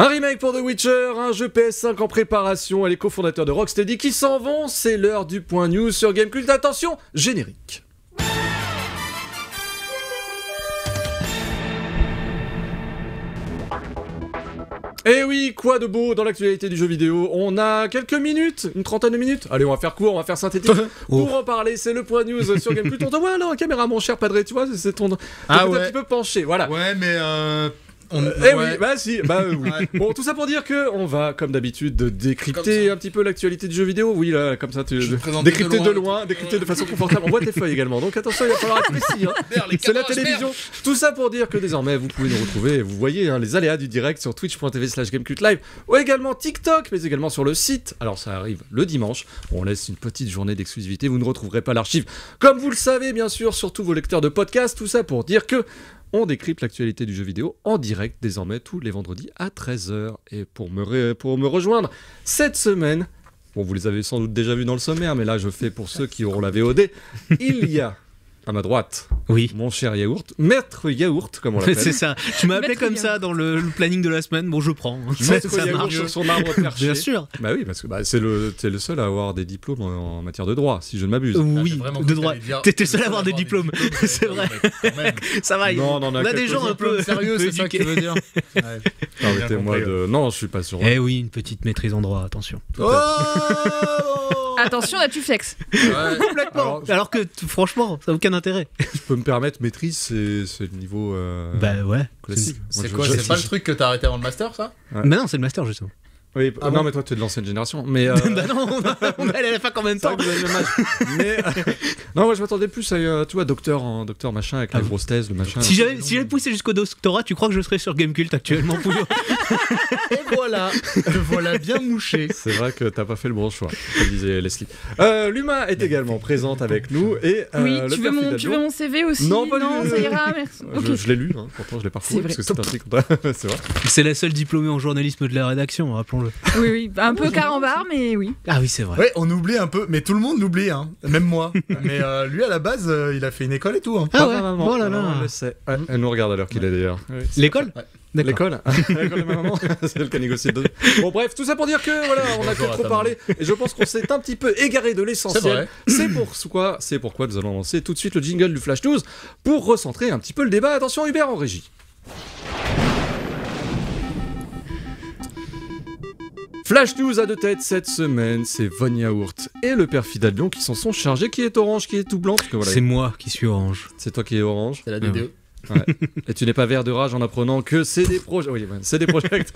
Un remake pour The Witcher, un jeu PS5 en préparation et les cofondateurs de Rocksteady qui s'en vont, c'est l'heure du point news sur Gamecult. Attention, générique. Et oui, quoi de beau dans l'actualité du jeu vidéo On a quelques minutes, une trentaine de minutes. Allez, on va faire court, on va faire synthétique. Pour en parler, c'est le point news sur Gamecult. On te voit là, caméra, mon cher Padré, tu vois, c'est ton. Ah ouais. un petit peu penché, voilà. Ouais, mais euh, on... Euh, Eh oui, bah si, bah euh, oui. Ouais. Bon, tout ça pour dire que on va, comme d'habitude, de décrypter un petit peu l'actualité du jeu vidéo. Oui, là, comme ça, tu décrypter de de loin. décrypter de façon confortable. On voit tes feuilles également, donc attention, il va falloir être précis. hein. C'est la télévision. Tout ça pour dire que désormais, vous pouvez nous retrouver. et Vous voyez hein, les aléas du direct sur twitch.tv/slash gamecult ou également TikTok, mais également sur le site. Alors ça arrive le dimanche. On laisse une petite journée d'exclusivité. Vous ne retrouverez pas l'archive, comme vous le savez bien sûr, surtout vos lecteurs de podcast. Tout ça pour dire que on décrypte l'actualité du jeu vidéo en direct désormais tous les vendredis à 13h. Et pour me, pour me rejoindre cette semaine, bon vous les avez sans doute déjà vus dans le sommaire, mais là je fais pour ceux qui auront la VOD, il y a à ma droite Oui. mon cher Yaourt, Maître Yaourt comme on l'appelle. C'est ça. Tu m'as appelé comme ça dans le, le planning de la semaine. Bon, je prends. Maître ça Yaourt marche. sur son arbre perché. Bien sûr. Bah oui, parce que bah, c'est le, t'es le seul à avoir des diplômes en, en matière de droit, si je ne m'abuse. Oui, vraiment de droit. T'étais le seul à avoir des diplômes. C'est vrai. Même. Ça va. Non, non, on a des gens un peu sérieux, c'est ça que tu veux dire Ouais. Permettez-moi Bien de. Non, je suis pas sûr. Eh oui, une petite maîtrise en droit, attention. Oh Attention, là tu flexes. Ouais. Complètement. Alors, Alors, que t- franchement, ça n'a aucun intérêt. Je peux me permettre, maîtrise, c'est, c'est le niveau euh, Bah ouais. classique. Moi, C'est je- quoi je- C'est pas le truc que t'as arrêté avant le master, ça? Ouais. Bah non, c'est le master justement. Oui, Ah non, bon mais toi, tu es de l'ancienne génération. Mais. euh, bah non, on, allait à la fac en même temps. Mais. euh, non, moi, je m'attendais plus à, euh, tu vois, docteur, en, docteur machin, avec Ah la bon. grosse thèse, le machin. Si j'avais si poussé jusqu'au doctorat, tu crois que je serais sur Gamecult actuellement Pouillot? Et voilà Le voilà bien mouché C'est vrai que t'as pas fait le bon choix, comme disait Leslie. Euh, Luma est également présente avec nous et euh, oui, le tu veux, mon, Fidalgo- tu veux mon CV aussi? Non, pas tout. ça ira, merci. Euh, Je, l'ai lu, hein, pourtant je l'ai parcouru C'est parce que vrai. c'est un truc. c'est vrai. C'est la seule diplômée en journalisme de la rédaction, rappelons-le. Oui, oui, un peu carambar, mais oui. Ah oui, c'est vrai. Ouais, on oublie un peu, mais tout le monde l'oublie, hein. même moi. mais euh, lui, à la base, euh, il a fait une école et tout. Hein. Ah ouais. ma maman, Oh là là. elle le sait. Ouais, elle nous regarde à l'heure qu'il est d'ailleurs. L'école Ouais. D'accord. L'école L'école de ma maman C'est elle qui a négocié le dos. Bon, bref, tout ça pour dire que voilà, on a que trop parlé et je pense qu'on s'est un petit peu égaré de l'essentiel. C'est pourquoi, c'est pourquoi nous allons lancer tout de suite le jingle du Flash News pour recentrer un petit peu le débat. Attention, Hubert en régie. Flash News à deux têtes cette semaine, c'est Von Yaourt et le père Fidalbion qui s'en sont chargés. Qui est orange, qui est tout blanc Parce que voilà, C'est moi qui suis orange. c'est toi qui es orange. C'est la DDE. Et tu n'es pas vert de rage en apprenant que c'est des projets. Oui, c'est des projets.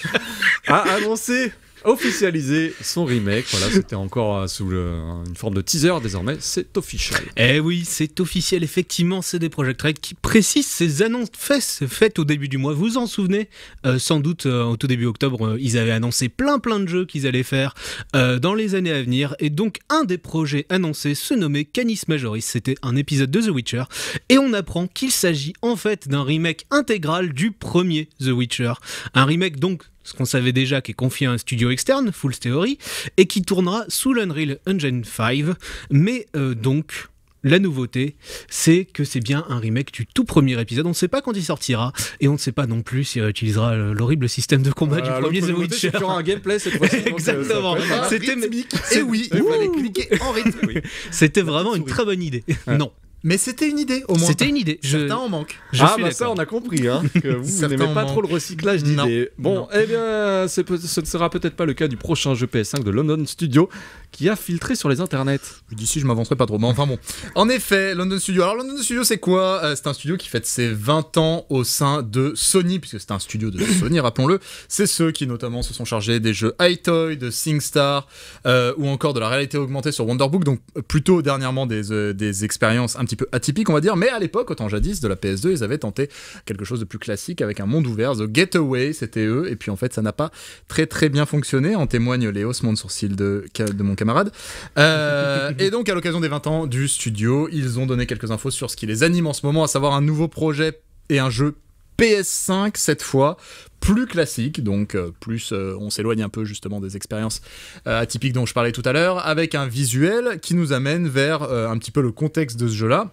a annoncé, officialisé son remake. Voilà, c'était encore euh, sous une forme de teaser. Désormais, c'est officiel. Eh oui, c'est officiel, effectivement, c'est des Project Red qui précisent ces annonces faites, au début du mois. Vous vous en souvenez? Euh, Sans doute, euh, au tout début octobre, ils avaient annoncé plein plein de jeux qu'ils allaient faire dans les années à venir. Et donc, un des projets annoncés se nommait Canis Majoris. C'était un épisode de The Witcher. Et on apprend qu'il s'agit en fait d'un remake intégral du premier The Witcher. Un remake donc ce qu'on savait déjà qui est confié à un studio externe, Full Theory, et qui tournera sous l'Unreal Engine 5. Mais euh, donc, la nouveauté, c'est que c'est bien un remake du tout premier épisode. On ne sait pas quand il sortira, et on ne sait pas non plus s'il réutilisera euh, l'horrible système de combat Voilà, du premier The Witcher. qu'il y aura un gameplay cette fois-ci. donc, euh, Exactement. C'était- Et oui, il Ouh. fallait cliquer en rythme. C'était vraiment une très bonne idée. Ouais. Non, Mais c'était une idée, au moins. c'était une idée. Je, Certains en manquent. je ah suis bah ça on a compris hein, que vous, n'aimez pas trop le recyclage d'idées. Bon, Non. eh bien ce ne sera peut-être pas le cas du prochain jeu PS5 de London Studio qui a filtré sur les internets. D'ici, je m'avancerai pas trop. Mais enfin bon. En effet, London Studio. Alors, London Studio, c'est quoi? Euh, C'est un studio qui fête ses 20 ans au sein de Sony, puisque c'est un studio de Sony, rappelons-le. C'est ceux qui, notamment, se sont chargés des jeux iToy, de SingStar, euh, ou encore de la réalité augmentée sur Wonderbook. Donc, plutôt dernièrement des, euh, des expériences un petit peu atypiques, on va dire. Mais à l'époque, autant jadis, de la PS2, ils avaient tenté quelque chose de plus classique avec un monde ouvert. The Getaway, c'était eux. Et puis, en fait, ça n'a pas très très bien fonctionné. En témoignent les haussements de sourcils de, de mon camarade. Euh, et donc, à l'occasion des 20 ans du studio, ils ont donné quelques infos sur ce qui les anime en ce moment, à savoir un nouveau projet et un jeu PS5 cette fois, plus classique, donc euh, plus euh, on s'éloigne un peu justement des expériences euh, atypiques dont je parlais tout à l'heure, avec un visuel qui nous amène vers un petit peu le contexte de ce jeu-là.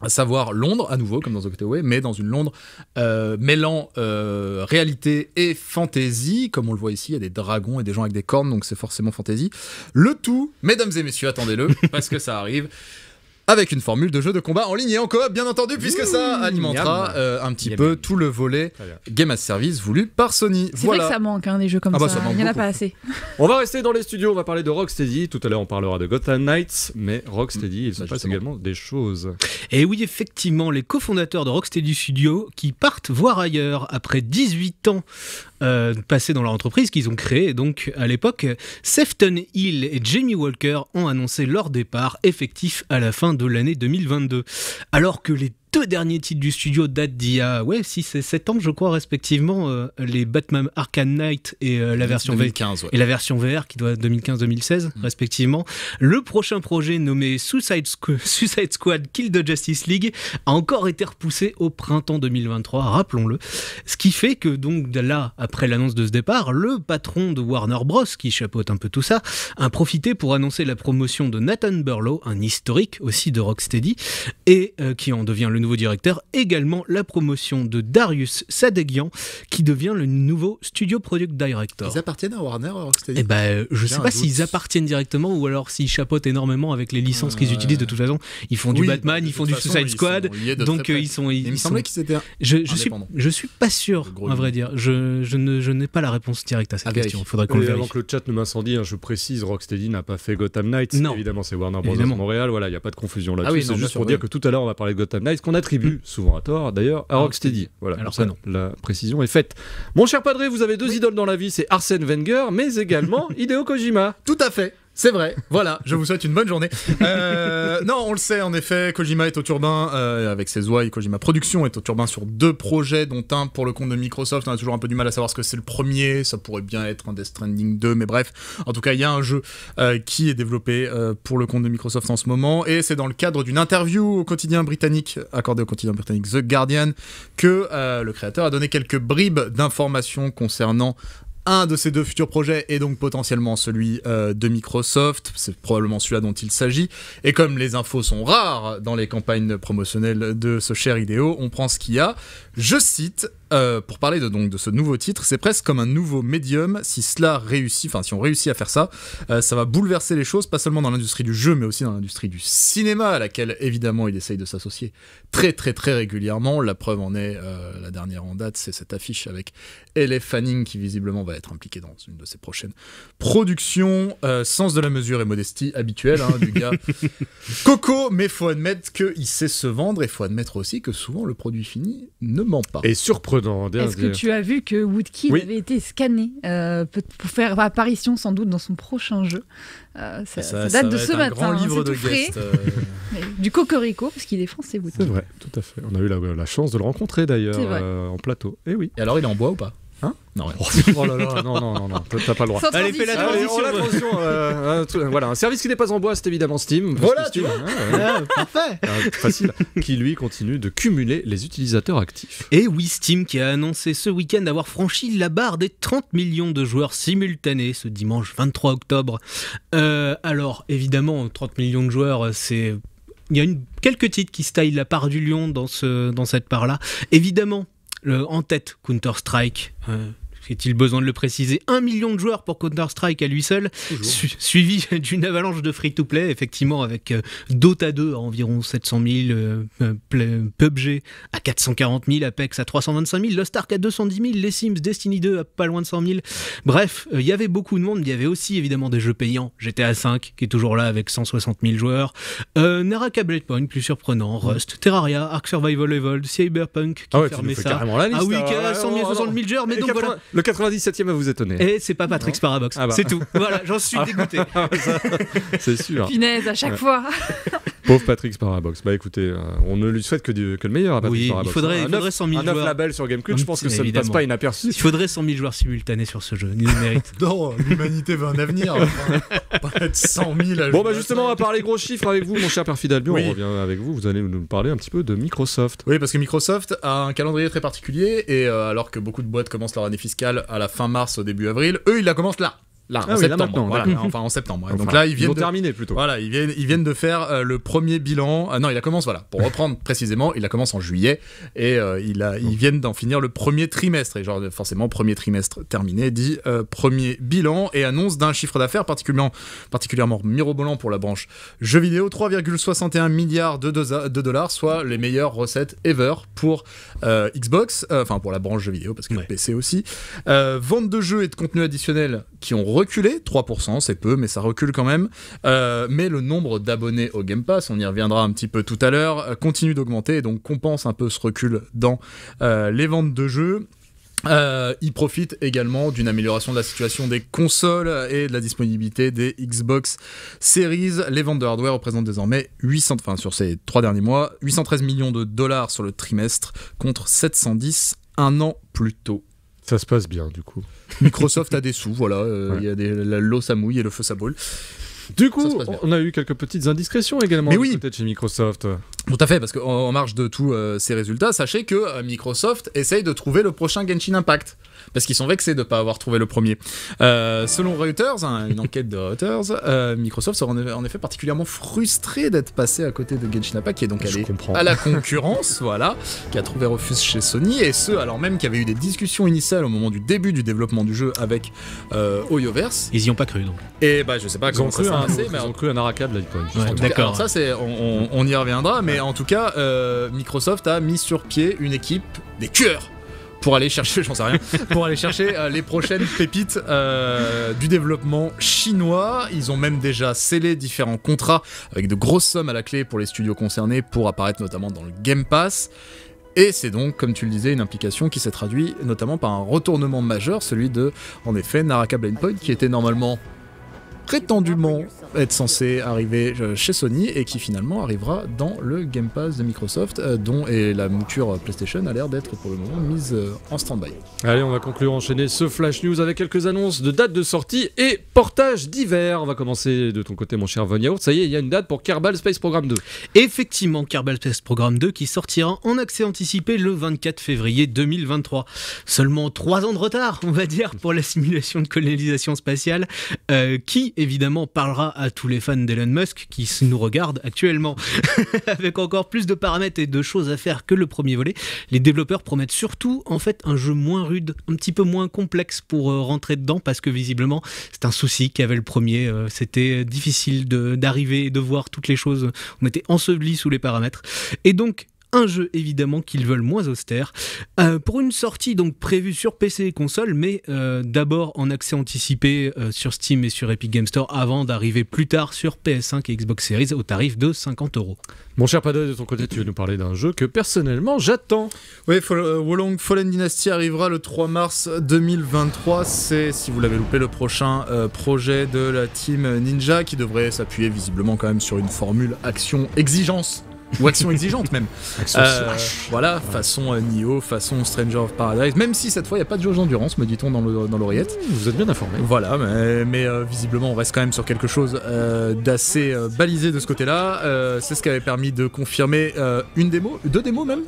à savoir Londres, à nouveau, comme dans The Gateway, mais dans une Londres mêlant réalité et fantasy. Comme on le voit ici, il y a des dragons et des gens avec des cornes, donc c'est forcément fantasy. Le tout, mesdames et messieurs, attendez-le, parce que ça arrive. Avec une formule de jeu de combat en ligne et en coop, bien entendu, puisque ça alimentera miam. euh, un petit peu tout le volet. Game as Service voulu par Sony. C'est vrai Voilà. que ça manque, hein, des jeux comme Ah bah, ça. Il y en a pas assez. On va rester dans les studios, on va parler de Rocksteady. Tout à l'heure, on parlera de Gotham Knights, mais Rocksteady, il se Bah, passe également des choses. Et oui, effectivement, les cofondateurs de Rocksteady Studio qui partent voir ailleurs après 18 ans euh, passés dans leur entreprise qu'ils ont créée. Donc, à l'époque, Sefton Hill et Jamie Walker ont annoncé leur départ effectif à la fin de l'année 2022. Alors que les deux derniers titres du studio datent d'il y a ouais, 6 et 7 ans, je crois, respectivement, euh, les Batman Arkham Knight et euh, la version V 2015, ouais. et la version VR qui doit 2015-2016 respectivement. Le prochain projet nommé Suicide, Squ- Suicide Squad Kill the Justice League a encore été repoussé au printemps 2023, rappelons-le. Ce qui fait que donc là, après l'annonce de ce départ, le patron de Warner Bros, qui chapeaute un peu tout ça, a profité pour annoncer la promotion de Nathan Burlow, un historique aussi de Rocksteady, et euh, qui en devient le nouveau directeur, également la promotion de Darius Sadegian, qui devient le nouveau Studio Product Director. Ils appartiennent à Warner, Rocksteady Eh ben, euh, je sais pas s'ils appartiennent directement ou alors s'ils chapeautent énormément avec les licences qu'ils Ouais. utilisent de toute façon. Ils font du Batman, ils font du façon, Suicide Squad, donc euh, ils sont. Ils, Il me semblait sont- qu'ils étaient Je, je suis, je suis pas sûr, à vrai dire. Je, je ne, je n'ai pas la réponse directe à cette À question. faudrait qu'on le avant que le chat ne m'incendie, hein, je précise, Rocksteady n'a pas fait Gotham Knights. Non. Évidemment, c'est Warner Bros. Évidemment. Montréal. Voilà, il n'y a pas de confusion là-dessus. Ah oui, c'est juste pour dire que tout à l'heure, on va parler de Gotham Knights, qu'on attribue souvent à tort, d'ailleurs, à À Rocksteady. Voilà, Alors ça, la précision est faite. Mon cher Padré, vous avez deux idoles dans la vie, c'est Arsène Wenger, mais également Hideo Kojima. Tout à fait. C'est vrai, voilà, je vous souhaite une bonne journée. Euh, non, on le sait, en effet, Kojima est au turbin euh, avec ses ouailles. Kojima Production est au turbin sur deux projets, dont un pour le compte de Microsoft. On a toujours un peu du mal à savoir ce que c'est le premier. Ça pourrait bien être un Death Stranding 2, mais bref. En tout cas, il y a un jeu euh, qui est développé pour le compte de Microsoft en ce moment. Et c'est dans le cadre d'une interview au quotidien britannique, accordée au quotidien britannique The Guardian, que le créateur a donné quelques bribes d'informations concernant un de ces deux futurs projets est donc potentiellement celui euh, de Microsoft, c'est probablement celui-là dont il s'agit, et comme les infos sont rares dans les campagnes promotionnelles de ce cher idéo, on prend ce qu'il y a. Je cite, euh, pour parler de, donc, de ce nouveau titre, c'est presque comme un nouveau médium, si cela réussit, enfin si on réussit à faire ça, euh, ça va bouleverser les choses, pas seulement dans l'industrie du jeu, mais aussi dans l'industrie du cinéma, à laquelle évidemment il essaye de s'associer très très très régulièrement. La preuve en est, la dernière en date, c'est cette affiche avec Elle Fanning qui visiblement va être impliquée dans une de ses prochaines productions. Euh, sens de la mesure et modestie habituelle hein, du gars. Coco, mais faut admettre qu'il sait se vendre et faut admettre aussi que souvent le produit fini ne ment pas. Et surprenant, d'ailleurs, Est-ce que tu as vu que Woodkid Oui. avait été scanné euh, pour faire apparition sans doute dans son prochain jeu? Euh, ça, ça date de ce matin. grand hein, livre c'est de tout frais. guest. euh, Du cocorico, parce qu'il est français, C'est Woodkid. vrai, tout à fait. On a eu la, la chance de le rencontrer d'ailleurs C'est euh, en plateau. Eh oui. Et alors il est en bois ou pas? Hein Non. Oh, là là, non, non, non, non, t'as- t'as pas le droit. Sans Allez, fais la transition. Allez, on la transition. euh, un truc- voilà, un service qui n'est pas en bois, c'est évidemment Steam. Voilà, tu Steam, hein, ouais, Ah, parfait. euh, facile. Qui lui continue de cumuler les utilisateurs actifs. Et oui, Steam qui a annoncé ce week-end avoir franchi la barre des 30 millions de joueurs simultanés ce dimanche 23 octobre. Euh, alors, évidemment, 30 millions de joueurs, c'est. Il y a une, quelques titres qui se taillent la part du lion dans, ce, dans cette part-là. Évidemment, le, en tête, Counter-Strike. Euh, est-il besoin de le préciser Un million de joueurs pour Counter-Strike à lui seul, su- suivi d'une avalanche de free-to-play, effectivement, avec euh, Dota 2 à environ 700 000, euh, euh, PUBG à 440 000, Apex à 325 000, Lost Ark à 210 000, les Sims, Destiny 2 à pas loin de 100 000. Bref, euh, il y avait beaucoup de monde. Il y avait aussi évidemment des jeux payants. GTA 5 qui est toujours là avec 160 000 joueurs. Euh, Naraka Blade plus surprenant. Rust, Terraria, Ark Survival Evolved, Cyberpunk qui Ah ouais, fermait ça. carrément la liste. Ah oui, alors, qui a ouais, 100 000, non, 60 non. 000 joueurs, mais Et donc 80 voilà. Le 97e va vous étonner. Et c'est pas Patrick Sparabox, Ah bah. c'est tout. Voilà, j'en suis dégoûté. C'est sûr. Punaise, à chaque Ouais. fois. Pauvre Patrick Sparabox. Bah écoutez, euh, on ne lui souhaite que, du- que le meilleur à Patrick Oui, il Sparabox. faudrait- Un il faudrait neuf- 100 000 un neuf joueurs. label sur Gamecube, je pense que ça ne passe pas inaperçu. Il faudrait 100 000 joueurs simultanés sur ce jeu, il le mérite. Non, l'humanité veut un avenir. enfin, pas être 100 000 à Bon bah justement, on va parler gros chiffres avec vous, mon cher. Oui. On revient avec vous. Vous allez nous parler un petit peu de Microsoft. Oui, parce que Microsoft a un calendrier très particulier et euh, alors que beaucoup de boîtes commencent leur année fiscale à la fin mars, au début avril, eux ils la commencent là. Là, Ah en oui, septembre. voilà, enfin en septembre. Enfin, Donc là, ils viennent de... terminé plutôt. Voilà, ils viennent, ils viennent de faire euh, le premier bilan. Ah non, il a commencé, voilà, pour reprendre précisément, il a commencé en juillet et euh, il a, ils viennent d'en finir le premier trimestre. Et genre, forcément, premier trimestre terminé, dit euh, premier bilan et annonce d'un chiffre d'affaires particulièrement, particulièrement mirobolant pour la branche jeux vidéo 3,61 milliards de, dosa- de dollars, soit les meilleures recettes ever pour euh, Xbox, euh, enfin pour la branche jeux vidéo, parce que Ouais. le PC aussi. Euh, vente de jeux et de contenu additionnel qui ont reculé, 3%, c'est peu, mais ça recule quand même. Euh, mais le nombre d'abonnés au Game Pass, on y reviendra un petit peu tout à l'heure, euh, continue d'augmenter et donc compense un peu ce recul dans euh, les ventes de jeux. Il profite également d'une amélioration de la situation des consoles et de la disponibilité des Xbox Series. Les ventes de hardware représentent désormais 800, enfin sur ces trois derniers mois, 813 millions de dollars sur le trimestre contre 710 un an plus tôt. Ça se passe bien du coup. Microsoft a des sous, voilà, euh, il Ouais. y a des, l'eau ça mouille et le feu ça brûle. Du coup, on a eu quelques petites indiscrétions également Mais oui. de chez Microsoft. Tout à fait, parce qu'en en marge de tous euh, ces résultats, sachez que euh, Microsoft essaye de trouver le prochain Genshin Impact. Parce qu'ils sont vexés de ne pas avoir trouvé le premier. Euh, selon Reuters, hein, une enquête de Reuters, euh, Microsoft sera en effet, en effet particulièrement frustré d'être passé à côté de Genshin Impact, qui est donc allé à la concurrence, voilà, qui a trouvé refuge chez Sony, et ce, alors même qu'il y avait eu des discussions initiales au moment du début du développement du jeu avec euh, Hoyoverse. Ils y ont pas cru donc. Et bah, je sais pas Ils ont ça cru s'est un, passé, mais ils ont cru un Aracab là, Ouais, D'accord. ça, c'est, on, on- on y reviendra, mais en tout cas, euh, Microsoft a mis sur pied une équipe des tueurs pour aller chercher, j'en sais rien, pour aller chercher euh, les prochaines pépites euh, du développement chinois. Ils ont même déjà scellé différents contrats avec de grosses sommes à la clé pour les studios concernés pour apparaître notamment dans le Game Pass. Et c'est donc, comme tu le disais, une implication qui s'est traduite notamment par un retournement majeur, celui de, en effet, Naraka Blade Point, qui était normalement prétendument être censé arriver euh, chez Sony et qui finalement arrivera dans le Game Pass de Microsoft, euh, dont et la mouture PlayStation a l'air d'être pour le moment mise euh, en stand-by. Allez, on va conclure, enchaîner ce Flash News avec quelques annonces de dates de sortie et portages divers. On va commencer de ton côté, mon cher Von Yaourt. Ça y est, il y a une date pour Kerbal Space Program 2. Effectivement, Kerbal Space Program 2 qui sortira en accès anticipé le 24 février 2023. Seulement 3 ans de retard, on va dire, pour la simulation de colonisation spatiale, euh, qui évidemment parlera à tous les fans d'Elon Musk qui nous regardent actuellement. Avec encore plus de paramètres et de choses à faire que le premier volet, les développeurs promettent surtout en fait un jeu moins rude, un petit peu moins complexe pour euh, rentrer dedans parce que visiblement c'est un souci qu'avait le premier. euh, C'était difficile d'arriver et de voir toutes les choses. On était enseveli sous les paramètres. Et donc un jeu évidemment qu'ils veulent moins austère Euh, pour une sortie donc prévue sur PC et console mais euh, d'abord en accès anticipé euh, sur Steam et sur Epic Game Store avant d'arriver plus tard sur PS5 et Xbox Series au tarif de 50 euros. Mon cher Padre, de ton côté, tu veux nous parler d'un jeu que personnellement j'attends. Oui, Wolong Fallen Dynasty arrivera le 3 mars 2023. C'est, si vous l'avez loupé, le prochain euh, projet de la team Ninja qui devrait s'appuyer visiblement quand même sur une formule action-exigence. Ou action exigeante même. Euh, voilà, façon euh, Nioh, façon Stranger of Paradise. Même si cette fois il n'y a pas de jauge d'endurance, me dit-on dans, le- dans l'oreillette. Vous êtes bien informé. Voilà, mais, mais, euh, visiblement on reste quand même sur quelque chose euh, d'assez euh, balisé de ce côté-là. C'est ce qui avait permis de confirmer une démo, deux démos même.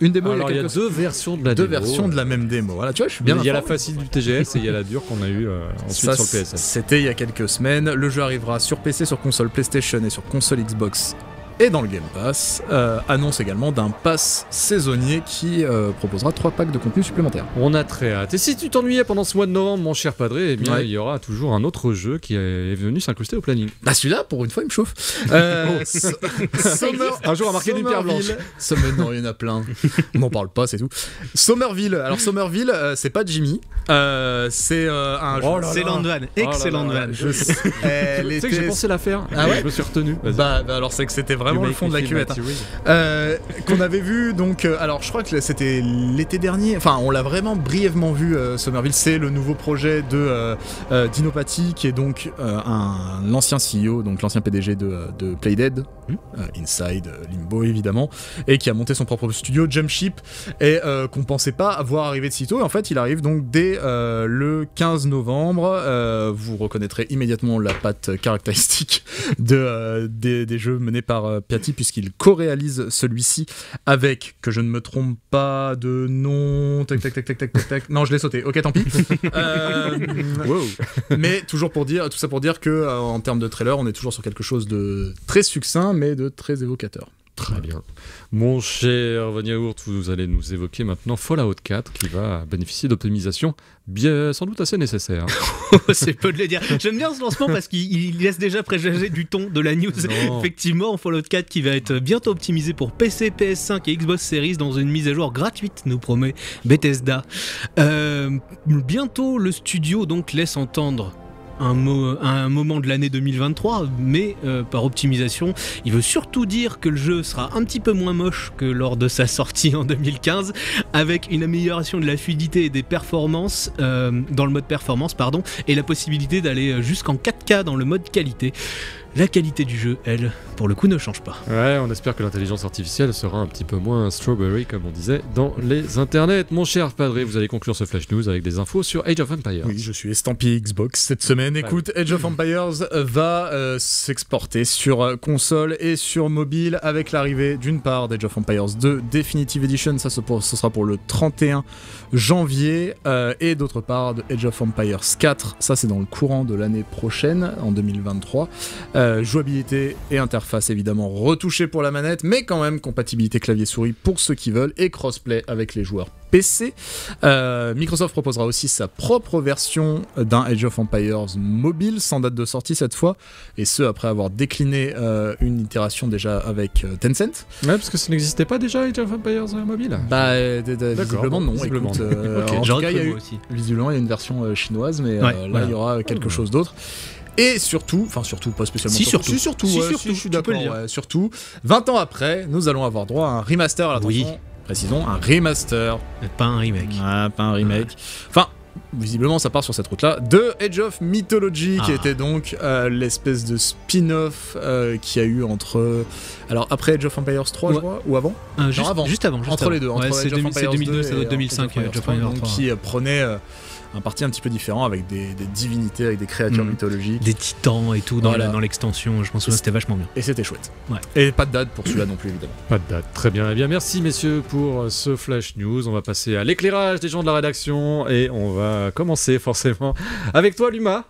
Une démo. Alors, il y a quelques- deux versions de la deux démo. versions de la même démo. Voilà, tu vois, je suis Il bien. y a la facile du TGS et il y a la dure qu'on a eu euh, ensuite Ça, sur le PSN. C'était il y a quelques semaines. Le jeu arrivera sur PC, sur console PlayStation et sur console Xbox et dans le Game Pass. Euh, annonce également d'un pass saisonnier qui euh, proposera trois packs de contenu supplémentaires. On a très hâte. Et si tu t'ennuyais pendant ce mois de novembre, mon cher Padré, eh bien, Ouais. il y aura toujours un autre jeu qui est venu s'incruster au planning. Bah celui-là, pour une fois, il me chauffe. Euh, so- Summer- Un jour à marquer d'une pierre blanche. Summer- non, il y en a plein. On n'en parle pas, c'est tout. Somerville. Alors Somerville, euh, c'est pas Jimmy. Euh, c'est euh, un. Oh vanne, Oh là excellente là, vanne. Je sais. Elle Tu sais que j'ai pensé la faire, Ah ouais je me suis retenu. Bah, bah alors c'est que c'était vraiment You le fond de la cuvette. hein. Euh, qu'on avait vu donc euh, alors je crois que c'était l'été dernier enfin on l'a vraiment brièvement vu euh, Somerville c'est le nouveau projet de Dinopathy qui est donc un l'ancien CEO donc l'ancien PDG de, de Playdead Hmm. Inside Limbo évidemment et qui a monté son propre studio Jump Ship et qu'on pensait pas avoir arrivé de sitôt et en fait il arrive donc dès le 15 novembre vous reconnaîtrez immédiatement la patte caractéristique de, des, des jeux menés par, Piatti, puisqu'il co-réalise celui-ci avec, que je ne me trompe pas de nom. Tac, tac, tac, tac, tac, tac, tac. Non, je l'ai sauté. Ok, tant pis. Euh, mais toujours pour dire, tout ça pour dire que euh, en termes de trailer, on est toujours sur quelque chose de très succinct, mais de très évocateur. Très bien. Mon cher Von Yaourt, vous allez nous évoquer maintenant Fallout 4 qui va bénéficier d'optimisation bien sans doute assez nécessaire. c'est peu de le dire. J'aime bien ce lancement parce qu'il il laisse déjà présager du ton de la news. Non. Effectivement, Fallout 4 qui va être bientôt optimisé pour PC, PS5 et Xbox Series dans une mise à jour gratuite, nous promet Bethesda. Euh, bientôt, le studio donc laisse entendre un, un moment de l'année 2023, mais euh, par optimisation, il veut surtout dire que le jeu sera un petit peu moins moche que lors de sa sortie en 2015, avec une amélioration de la fluidité et des performances euh, dans le mode performance, pardon, et la possibilité d'aller euh, jusqu'en 4K dans le mode qualité. La qualité du jeu, elle, pour le coup, ne change pas. Ouais, on espère que l'intelligence artificielle sera un petit peu moins strawberry, comme on disait dans les internets. Mon cher Padré, vous allez conclure ce Flash News avec des infos sur Age of Empires. Oui, je suis estampillé Xbox cette semaine. Écoute, Age of Empires va euh, s'exporter sur euh, console et sur mobile avec l'arrivée d'une part d'Age of Empires 2 Definitive Edition, ça ce, pour- ce sera pour le 31 janvier, euh, et d'autre part de Age of Empires 4, ça c'est dans le courant de l'année prochaine, en 2023. Euh, jouabilité et interface évidemment retouchées pour la manette, mais quand même compatibilité clavier-souris pour ceux qui veulent et crossplay avec les joueurs PC. Euh, Microsoft proposera aussi sa propre version d'un Age of Empires mobile, sans date de sortie cette fois, et ce après avoir décliné euh, une itération déjà avec euh, Tencent. Ouais, parce que ça n'existait pas déjà Age of Empires euh, mobile? Bah, euh, d- d- D'accord, visiblement non. visiblement écoute, euh, en tout cas, il y a eu, moi aussi. visiblement, il y a une version euh, chinoise, mais euh, Ouais, là, voilà. il y aura quelque Oh. chose d'autre. Et surtout, enfin surtout, pas spécialement. Si, surtout, surtout. si, surtout, Si, ouais, surtout, si, je suis d'accord. ouais, surtout, 20 ans après, nous allons avoir droit à un remaster. Alors, Oui. précisons, un remaster Pas un remake. ah, pas un remake. Enfin, visiblement, ça part sur cette route-là. De Age of Mythology, qui Ah. était donc euh, l'espèce de spin-off euh, qu'il y a eu entre. Alors, après Age of Empires 3, je crois, ou avant? Euh, juste, avant. juste avant. juste Entre avant. les deux. Entre Ouais, c'est of 2000 c'est Empires 2002, 2 c'est et 2005, Age of Empires Age of 3, Empires donc, 3. qui euh, prenait un parti un petit peu différent avec des, des divinités, avec des créatures Mhm. mythologiques. Des titans et tout dans Voilà. la- dans l'extension, je m'en souviens, c'était vachement bien. Et c'était chouette. Ouais. Et pas de date pour celui-là non plus, évidemment. Pas de date. Très bien. Eh bien, merci messieurs pour euh, ce Flash News. On va passer à l'éclairage des gens de la rédaction et on va commencer forcément avec toi, Luma.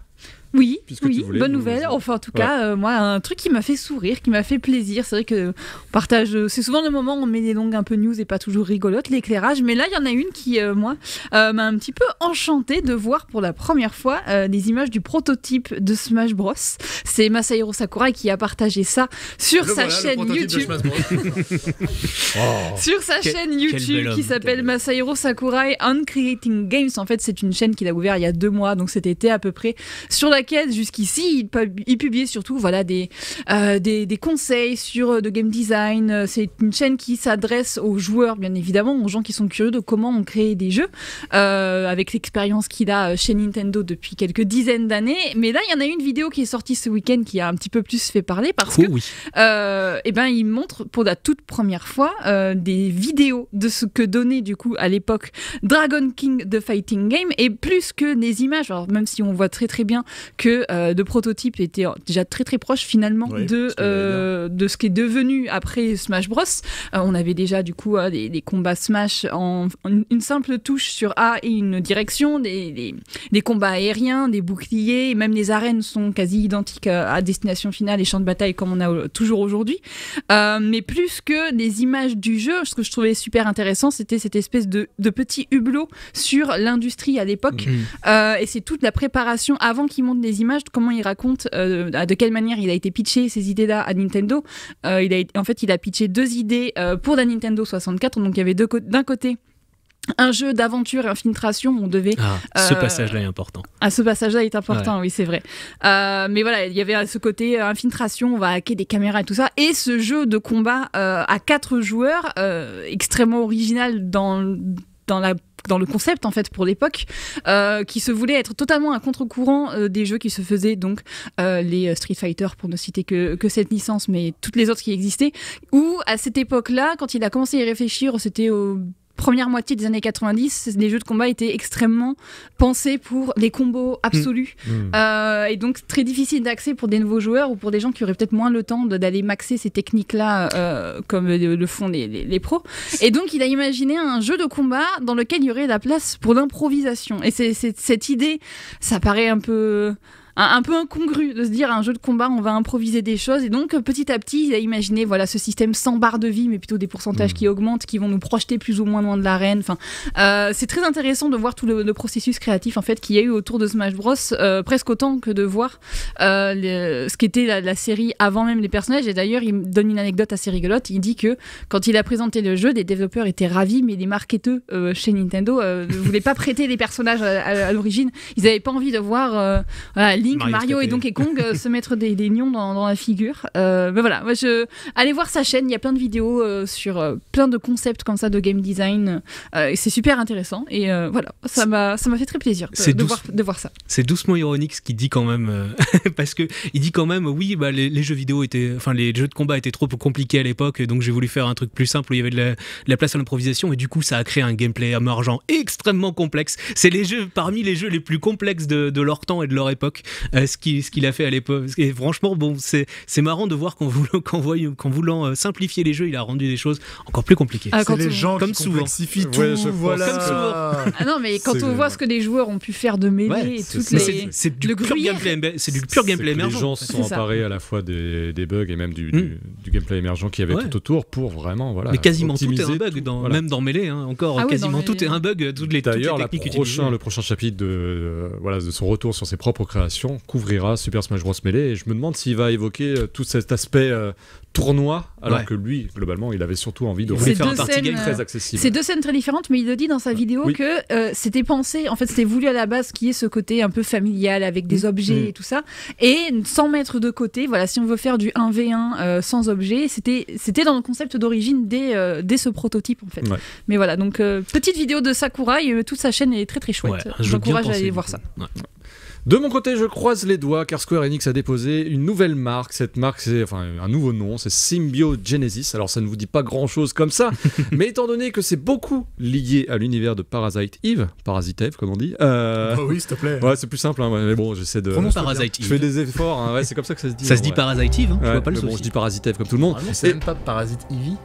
Oui, oui, bonne nouvelle. Enfin, en tout Ouais. cas, euh, moi, un truc qui m'a fait sourire, qui m'a fait plaisir. C'est vrai que on partage. euh, C'est souvent le moment où on met des longues un peu news et pas toujours rigolotes, l'éclairage. Mais là, il y en a une qui, euh, moi, euh, m'a un petit peu enchantée de voir pour la première fois des images du prototype de Smash Bros. C'est Masahiro Sakurai qui a partagé ça sur Le sa voilà, chaîne YouTube. Bros. Sur sa Quel- chaîne YouTube qui s'appelle Masahiro Sakurai on Creating Games. En fait, c'est une chaîne qu'il a ouvert il y a deux mois, donc cet été à peu près, sur jusqu'ici il, pub- il publiait surtout voilà des, euh, des, des conseils sur euh, de game design. C'est une chaîne qui s'adresse aux joueurs, bien évidemment, aux gens qui sont curieux de comment on crée des jeux, euh, avec l'expérience qu'il a chez Nintendo depuis quelques dizaines d'années. Mais là, il y en a une vidéo qui est sortie ce week-end qui a un petit peu plus fait parler parce que Oh oui. euh, eh ben, il montre pour la toute première fois des vidéos de ce que donnait du coup à l'époque Dragon King The Fighting Game et plus que des images, alors même si on voit très très bien que euh, de prototype était déjà très très proche finalement Oui, de, euh, de ce qui est devenu après Smash Bros. Euh, on avait déjà du coup euh, des, des combats Smash en, en une simple touche sur A et une direction, des, des, des combats aériens, des boucliers, et même les arènes sont quasi identiques à, à destination finale et champs de bataille comme on a toujours aujourd'hui. Euh, mais plus que des images du jeu, ce que je trouvais super intéressant, c'était cette espèce de, de petit hublot sur l'industrie à l'époque. Mhm. Et c'est toute la préparation avant qu'il les images, comment il raconte euh, de quelle manière il a été pitché ces idées-là à Nintendo. Euh, il a, en fait, il a pitché deux idées euh, pour la Nintendo 64. Donc il y avait d'un côté un jeu d'aventure et infiltration. On devait Ah, ce Euh, passage-là est important. ah, ce passage-là est important, oui, c'est vrai. Euh, mais voilà, il y avait à ce côté euh, infiltration, on va hacker des caméras et tout ça. Et ce jeu de combat à quatre joueurs, extrêmement original dans, dans la dans le concept en fait pour l'époque euh, qui se voulait être totalement à contre-courant euh, des jeux qui se faisaient donc euh, les Street Fighter pour ne citer que, cette licence mais toutes les autres qui existaient où à cette époque là quand il a commencé à y réfléchir c'était au première moitié des années 90, les jeux de combat étaient extrêmement pensés pour les combos absolus. Mm. Euh, et donc très difficile d'accès pour des nouveaux joueurs ou pour des gens qui auraient peut-être moins le temps d'aller maxer ces techniques-là euh, comme le, le font les, les- les pros. Et donc il a imaginé un jeu de combat dans lequel il y aurait la place pour l'improvisation. Et c'est- cette idée, ça paraît un peu un, un peu incongru de se dire un jeu de combat on va improviser des choses. Et donc petit à petit il a imaginé voilà ce système sans barre de vie mais plutôt des pourcentages Mm. qui augmentent qui vont nous projeter plus ou moins loin de l'arène. Enfin euh, c'est très intéressant de voir tout le, le processus créatif en fait qu'il y a eu autour de Smash Bros euh, presque autant que de voir euh, ce qu'était la, la série avant même les personnages. Et d'ailleurs il me donne une anecdote assez rigolote. Il dit que quand il a présenté le jeu les développeurs étaient ravis mais les marketeurs chez Nintendo ne voulaient pas prêter les personnages à, à- à l'origine. Ils n'avaient pas envie de voir voilà, Link, Mario et. Donkey Kong euh, se mettre des, des nions dans, dans la figure euh, mais voilà moi, je allez voir sa chaîne il y a plein de vidéos euh, sur plein de concepts comme ça de game design et c'est super intéressant et voilà ça m'a ça m'a fait très plaisir de, voir, de voir ça C'est doucement ironique ce qu'il dit quand même, parce que il dit quand même, oui, bah, les, les jeux vidéo étaient, enfin les jeux de combat étaient trop compliqués à l'époque, donc j'ai voulu faire un truc plus simple où il y avait de la, de la place à l'improvisation, et du coup ça a créé un gameplay émergent extrêmement complexe. C'est les jeux parmi les jeux les plus complexes de, de leur temps et de leur époque, ce qu'il ce qu'il a fait à l'époque. Et franchement, bon, c'est c'est marrant de voir qu'en voulant, voyant- qu'en voulant euh, simplifier les jeux, il a rendu des choses encore plus compliquées. Ah, C'est quand les on- gens comme qui souvent. complexifient tout, Ouais, voilà. Comme souvent. ah non mais quand on voit ce que les joueurs ont pu faire de mêlée Ouais, et toutes les c'est- du le pur gameplay, c'est du pur gameplay que Les émergent. gens sont emparés à la fois des, des bugs et même du, Mm. du, du gameplay émergent qu'il y avait Ouais. tout autour pour vraiment voilà. Mais quasiment tout est un bug, tout. dans, Voilà. même dans Melee, hein, encore Ah quasiment tout est un bug, toutes les, D'ailleurs, le prochain chapitre de, euh, voilà, de son retour sur ses propres créations couvrira Super Smash Bros. Melee et je me demande s'il va évoquer euh, tout cet aspect euh, tournoi alors Ouais. que lui, globalement, il avait surtout envie de faire un party scènes, game très accessible. C'est deux scènes très différentes, mais il le dit dans sa vidéo Oui. que euh, c'était pensé, en fait, c'était voulu à la base qu'il y ait ce côté un peu familial avec des objets Mm. et tout ça, et sans mettre de côté, voilà, si on veut faire du 1v1 euh, sans objet, c'était c'était dans le concept d'origine dès, euh, dès ce prototype en fait. Ouais. Mais voilà, donc euh, petite vidéo de Sakurai, toute sa chaîne est très très chouette. Ouais, un jeu bien J'encourage à aller voir ça. De mon côté, je croise les doigts car Square Enix a déposé une nouvelle marque. Cette marque, c'est enfin un nouveau nom, c'est Symbiogenesis. Alors ça ne vous dit pas grand chose comme ça, mais étant donné que c'est beaucoup lié à l'univers de Parasite Eve, Parasite Eve comme on dit. euh, Bah oui, s'il te plaît. Ouais, c'est plus simple, hein, mais bon, j'essaie de. Prononce Parasite Je Eve. fais des efforts, hein, ouais, c'est comme ça que ça se dit. Ça se dit. Parasite Eve, hein, je vois pas le mais bon, souci. je dis Parasite Eve comme tout le monde. C'est Et même pas Parasite Eevee.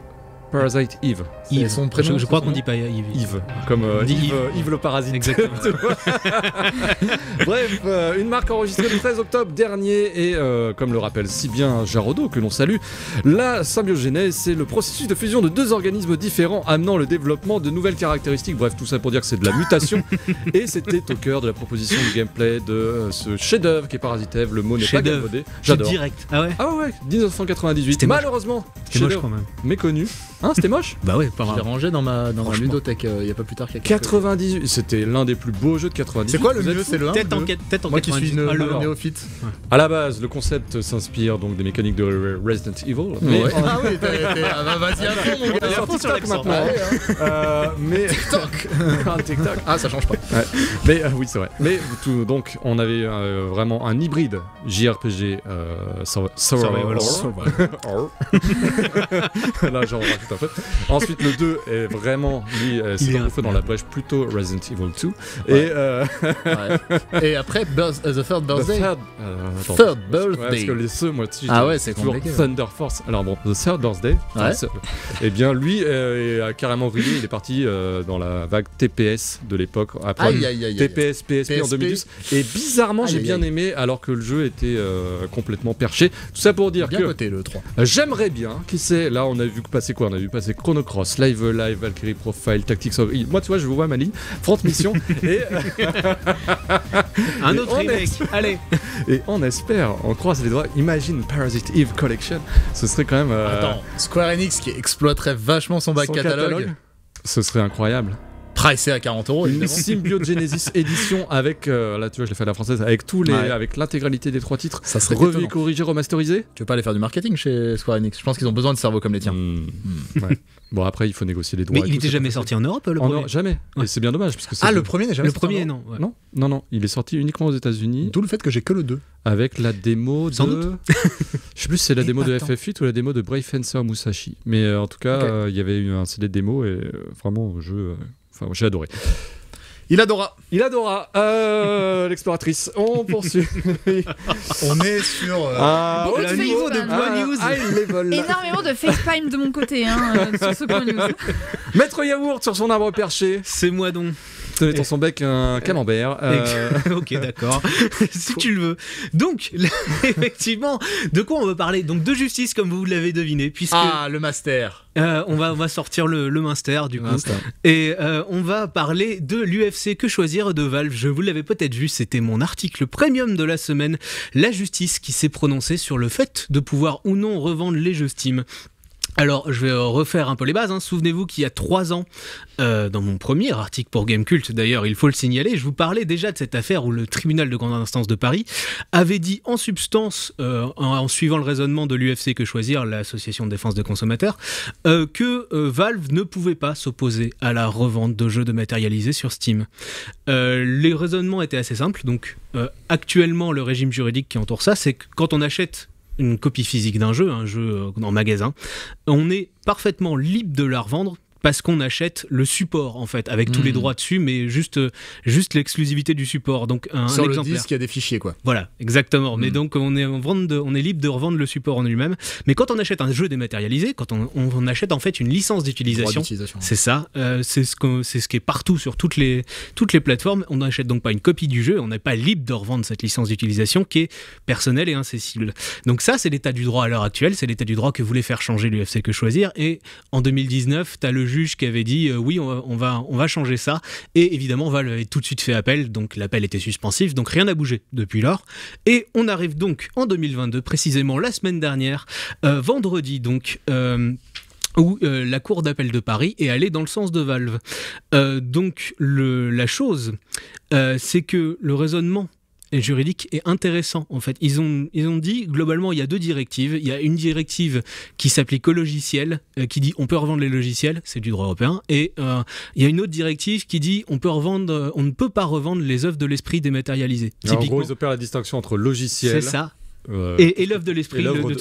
Parasite Eve. Yves. son prénom, je, je crois qu'on dit pas Yves. Yves, comme euh, Yves, Yves. euh, Yves le parasite. Exactement. Bref, euh, une marque enregistrée le 13 octobre dernier et euh, comme le rappelle si bien Jarodo que l'on salue, la symbiogénèse c'est le processus de fusion de deux organismes différents amenant le développement de nouvelles caractéristiques. Bref, tout ça pour dire que c'est de la mutation et c'était au cœur de la proposition du gameplay de euh, ce chef-d'œuvre qui est Parasite Eve. Le mot n'est pas galvaudé. J'adore. direct. Ah ouais Ah ouais, 1998. C'était moche. Malheureusement, C'est moche quand même. méconnu. Hein, c'était moche? Bah ouais, pas Je l'ai rangé dans ma, dans ma ludothèque euh, il y a pas plus tard qu'il y a quelques- 98, c'était l'un des plus beaux jeux de 98. C'est quoi le mieux C'est le 1 Tête en, tête en Moi qui suis 98. une, Ah, le- néophyte. À la base, le concept s'inspire donc des mécaniques de Re- Resident Evil. Mais Ouais. Ah oui, t'es- t'es- ah bah vas-y à fond mon On est gars. sur TikTok maintenant. Ouais, hein. Euh, mais TikTok. Ah, TikTok. Ah ça change pas. Mais euh, oui, c'est vrai. Mais tout, donc, on avait euh, vraiment un hybride JRPG euh, sur- survival. Horror. Là, j'en rajoute un peu. Ensuite, le 2 est vraiment, lui, euh, c'est est un peu dans la brèche plutôt Resident Evil 2. Ouais. Et euh, Ouais. Et après Birth- The Third The Birthday. Third, euh, attends. Third Ouais, parce Birthday. que les ceux, moi, dessus, Ah j'ai- ouais, c'est toujours. Thunder Force. Alors bon, The Third Birthday, c'est- eh bien lui euh, a carrément vrillé. Il est parti euh, dans la vague TPS de l'époque. Après Aïe aïe aïe. aïe. TPS, PSP, en PSP. 2012. Et bizarrement, j'ai bien aïe. aimé alors que le jeu était euh, complètement perché. Tout ça pour dire Bien que coté le 3. euh, j'aimerais bien, qui sait, là on a vu passer quoi On a vu passer Chrono Cross, Live Live, Valkyrie Profile, Tactics of... Moi tu vois, je vous vois ma ligne, Front Mission, et, Un autre remake. Allez. et on espère, on croise les doigts, imagine Parasite Eve Collection, ce serait quand même... euh, Attends, Square Enix qui exploiterait vachement son back son catalogue. Ce serait incroyable. Ah, et c'est à 40 euros, Une évidemment. Symbiote Genesis édition avec, euh, là tu vois, je l'ai fait à la française, avec tous les, Ouais. avec l'intégralité des trois titres, Ça serait revu, corrigé, remasterisé. Tu veux pas aller faire du marketing chez Square Enix? Je pense qu'ils ont besoin de cerveaux comme les tiens. Hmm. Ouais. Bon après il faut négocier les droits. Mais il était jamais sorti en Europe, le. En premier Europe, jamais. Ouais. Et c'est bien dommage parce que c'est Ah, le premier n'est jamais Le sorti premier, non. ouais. Non, non, non, il est sorti uniquement aux États-Unis D'où le fait que j'ai que le 2. avec la démo de. Sans doute. je sais plus si c'est la Et démo de attends. FF8 ou la démo de Brave Fencer Musashi. Mais euh, en tout cas, euh, il y avait eu un CD démo et euh, vraiment, jeu. Enfin, j'ai adoré. Il adora. Il adora. Euh, L'exploratrice. On poursuit. On est sur. euh, Ah, Beaucoup le niveau de point hein. news. high level. Énormément de facepalm de mon côté hein, sur ce point news. Maître Yaourt sur son arbre perché. C'est moi donc. Tenait dans son bec un camembert. Euh, ok, d'accord. si tu le veux. Donc, là, effectivement, de quoi on va parler? Donc, de justice, comme vous l'avez deviné, puisque Ah, le master. euh, on, va, on va sortir le, le Minster, du coup. Master. Et euh, on va parler de l'UFC Que choisir de Valve? Je vous l'avais peut-être vu, c'était mon article premium de la semaine. La justice qui s'est prononcée sur le fait de pouvoir ou non revendre les jeux Steam. Alors, je vais euh, refaire un peu les bases. hein. Souvenez-vous qu'il y a trois ans, euh, dans mon premier article pour Gamecult, d'ailleurs, il faut le signaler, je vous parlais déjà de cette affaire où le tribunal de grande instance de Paris avait dit en substance, euh, en, suivant le raisonnement de l'UFC Que Choisir, l'association de défense des consommateurs, que Valve ne pouvait pas s'opposer à la revente de jeux dématérialisés sur Steam. Les raisonnements étaient assez simples. Donc, actuellement, le régime juridique qui entoure ça, c'est que quand on achète une copie physique d'un jeu, un jeu euh, en magasin, on est parfaitement libre de la revendre parce qu'on achète le support en fait avec tous Hmm. les droits dessus mais juste euh, juste l'exclusivité du support donc un, Sur un le disque, il y a des fichiers, quoi. voilà, exactement. Mais Mm. donc on est, de- on est libre de revendre le support en lui-même. Mais quand on achète un jeu dématérialisé, quand on, on- on achète en fait une licence d'utilisation, c'est ça. euh, c'est ce, c'est ce qui est partout sur toutes les, toutes les plateformes. On n'achète donc pas une copie du jeu. On n'est pas libre de revendre cette licence d'utilisation qui est personnelle et incessible. Donc ça, c'est l'état du droit à l'heure actuelle. C'est l'état du droit que voulait faire changer l'UFC que choisir. Et en 2019, tu as le juge qui avait dit euh, oui, on va, on, va, changer ça. Et évidemment, Valve avait tout de suite fait appel. Donc l'appel était suspensif. Donc rien n'a bougé depuis lors. Et on arrive donc en 2022, précisément la semaine dernière, euh, vendredi donc. euh, où la Cour d'appel de Paris est allée dans le sens de Valve. Donc le- la chose, c'est que le raisonnement juridique est intéressant en fait. Ils ont, ils ont dit globalement il y a deux directives. Il y a une directive qui s'applique aux logiciels, euh, qui dit on peut revendre les logiciels, c'est du droit européen, et euh, il y a une autre directive qui dit on peut revendre, on ne peut pas revendre les œuvres de l'esprit dématérialisées. en gros, ils opèrent la distinction entre logiciel c'est ça. Euh, Et, et l'œuvre de l'esprit, l'œuvre de-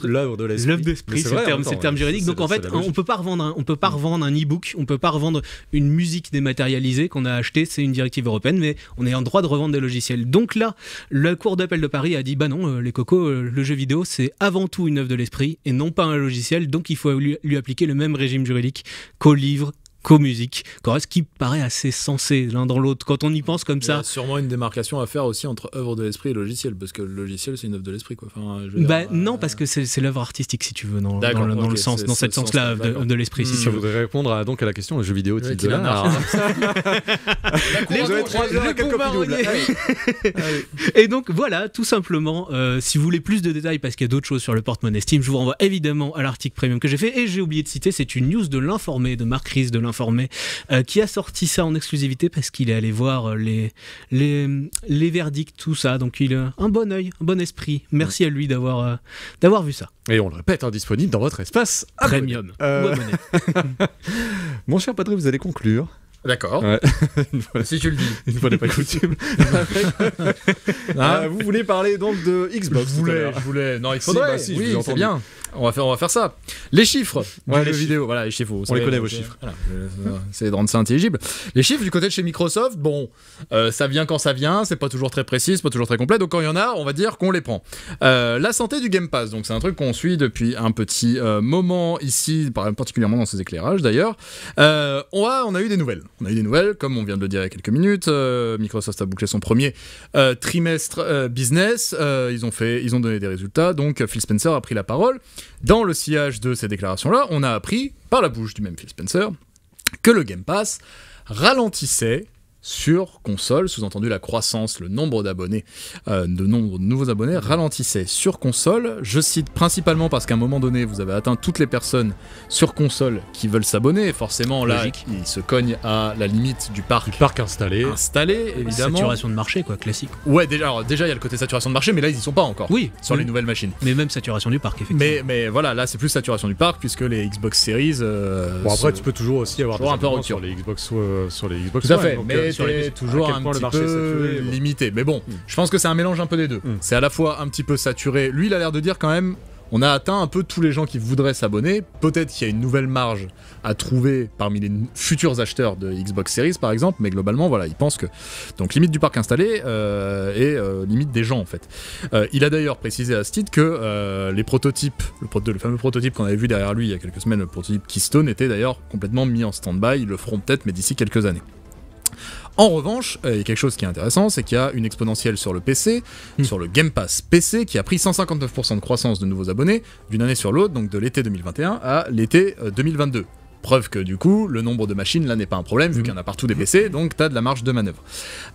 l'esprit. C'est le terme, juridique. Donc en fait, on peut pas revendre, un, on peut pas revendre un e-book, on peut pas revendre une musique dématérialisée qu'on a acheté. C'est une directive européenne, mais on est en droit de revendre des logiciels. Donc là, la Cour d'appel de Paris a dit bah non, euh, les cocos, euh, le jeu vidéo c'est avant tout une œuvre de l'esprit et non pas un logiciel. Donc il faut lui, lui appliquer le même régime juridique qu'au livre, qu'aux musiques, qu'au reste qui paraît assez sensé l'un dans l'autre. Quand on y pense comme Il y ça, a sûrement une démarcation à faire aussi entre œuvre de l'esprit et logiciel, parce que le logiciel, c'est une œuvre de l'esprit, quoi. Enfin, je veux dire, bah euh, non parce que c'est c'est l'œuvre artistique si tu veux dans, dans D'accord, le, dans le sens, dans ce cette sens-là sens-là, de, l'esprit si Hmm. tu Je veux. voudrais répondre à, donc à la question le jeu vidéo type de l'art. Et donc voilà, tout simplement, euh, si vous voulez plus de détails parce qu'il y a d'autres choses sur le porte-monnaie Steam, je vous renvoie évidemment à l'article premium que j'ai fait et j'ai oublié de citer, c'est une news de l'informé, de Marc Ries de l'informé, euh, qui a sorti ça en exclusivité parce qu'il est allé voir euh, les, les, les verdicts, tout ça. Donc il a un bon œil, un bon esprit. Merci à lui d'avoir euh, d'avoir vu ça. Et on le répète, hein, disponible dans votre espace. Premium. Euh. Mon cher Patrick, vous allez conclure. D'accord. Ouais. Une fois- Si tu le dis. Une fois n'est pas coutume. Euh, vous voulez parler donc de Xbox je voulais, je voulais. Non, il Si, bah si, je oui, vous entendu. bien. On va faire, on va faire ça. Les chiffres Ouais, du les jeu chiffres. vidéo. Voilà, les chiffres. On savez, les connaît, vos chiffres. Voilà, c'est de rendre ça intelligible. Les chiffres du côté de chez Microsoft, bon, euh, ça vient quand ça vient. C'est pas toujours très précis, c'est pas toujours très complet. Donc quand il y en a, on va dire qu'on les prend. Euh, la santé du Game Pass. Donc c'est un truc qu'on suit depuis un petit euh, moment ici, par- particulièrement dans ces éclairages d'ailleurs. On a, on a eu des nouvelles. On a eu des nouvelles, comme on vient de le dire il y a quelques minutes. Microsoft a bouclé son premier trimestre business. Ils ont fait, ils ont donné des résultats. Donc Phil Spencer a pris la parole. Dans le sillage de ces déclarations-là, on a appris par la bouche du même Phil Spencer que le Game Pass ralentissait sur console, sous-entendu la croissance, le nombre d'abonnés, euh, de nombre de nouveaux abonnés ralentissait sur console. Je cite principalement parce qu'à un moment donné, vous avez atteint toutes les personnes sur console qui veulent s'abonner. Et forcément, là, Logique. ils se cognent à la limite du parc Du parc installé. installé, évidemment. Saturation de marché, quoi, classique. Ouais, déjà, alors, déjà, il y a le côté saturation de marché, mais là, ils y sont pas encore. Oui, Sur les nouvelles machines. Mais même saturation du parc, effectivement. Mais, mais voilà, là, c'est plus saturation du parc puisque les Xbox Series. euh, Bon après se- tu peux toujours aussi avoir Toujours des un peu sur les Xbox euh, sur les Xbox Tout à fait, donc, mais euh, sur les- toujours un petit peu saturé, bon. limité. Mais bon, Mm. je pense que c'est un mélange un peu des deux. Mm. C'est à la fois un petit peu saturé. Lui, il a l'air de dire quand même, on a atteint un peu tous les gens qui voudraient s'abonner. Peut-être qu'il y a une nouvelle marge à trouver parmi les futurs acheteurs de Xbox Series, par exemple. Mais globalement, voilà, il pense que donc limite du parc installé euh, et euh, limite des gens en fait. Euh, il a d'ailleurs précisé à ce titre que les prototypes, le, proto- le fameux prototype qu'on avait vu derrière lui il y a quelques semaines, le prototype Keystone, était d'ailleurs complètement mis en stand-by. Ils le feront peut-être, mais d'ici quelques années. En revanche, euh, il y a quelque chose qui est intéressant, c'est qu'il y a une exponentielle sur le PC, Hmm. sur le Game Pass PC, qui a pris 159% de croissance de nouveaux abonnés d'une année sur l'autre, donc de l'été 2021 à l'été euh, 2022. Preuve que du coup, le nombre de machines là n'est pas un problème, vu Mhm. qu'il y en a partout des PC, donc t'as de la marge de manœuvre.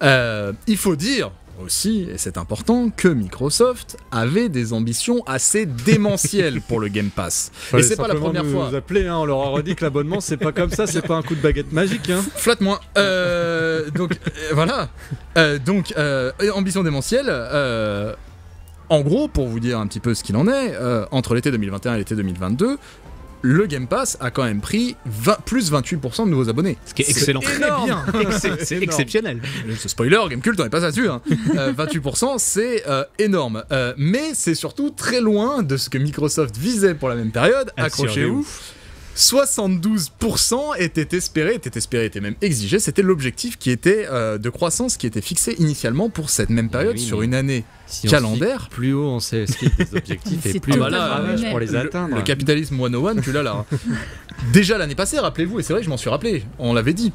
Euh, il faut dire aussi, et c'est important, que Microsoft avait des ambitions assez démentielles pour le Game Pass. Fallait et c'est pas la première nous fois. appeler, hein, on leur a redit que l'abonnement c'est pas comme ça, c'est pas un coup de baguette magique. Hein. Flatte-moi. Euh, donc euh, voilà. Euh, donc ambition démentielle. en gros, pour vous dire un petit peu ce qu'il en est, entre l'été 2021 et l'été 2022, le Game Pass a quand même pris 20 plus 28% de nouveaux abonnés. Ce qui est excellent. énorme. bien. C'est énorme. exceptionnel. Ce spoiler, Gamecult, on n'est pas là-dessus. Hein. Euh, 28%, c'est euh, énorme. Euh, mais c'est surtout très loin de ce que Microsoft visait pour la même période. Accrochez-vous. 72% était espéré, était espéré, était même exigé. C'était l'objectif qui était euh, de croissance qui était fixé initialement pour cette même période Oui, sur une année Si calendaire. plus haut on sait ce qui est des objectifs et plus lunaire. pour les Le- atteindre. Le capitalisme 101, tu l'as là. Déjà l'année passée, rappelez-vous, et c'est vrai, je m'en suis rappelé, on l'avait dit.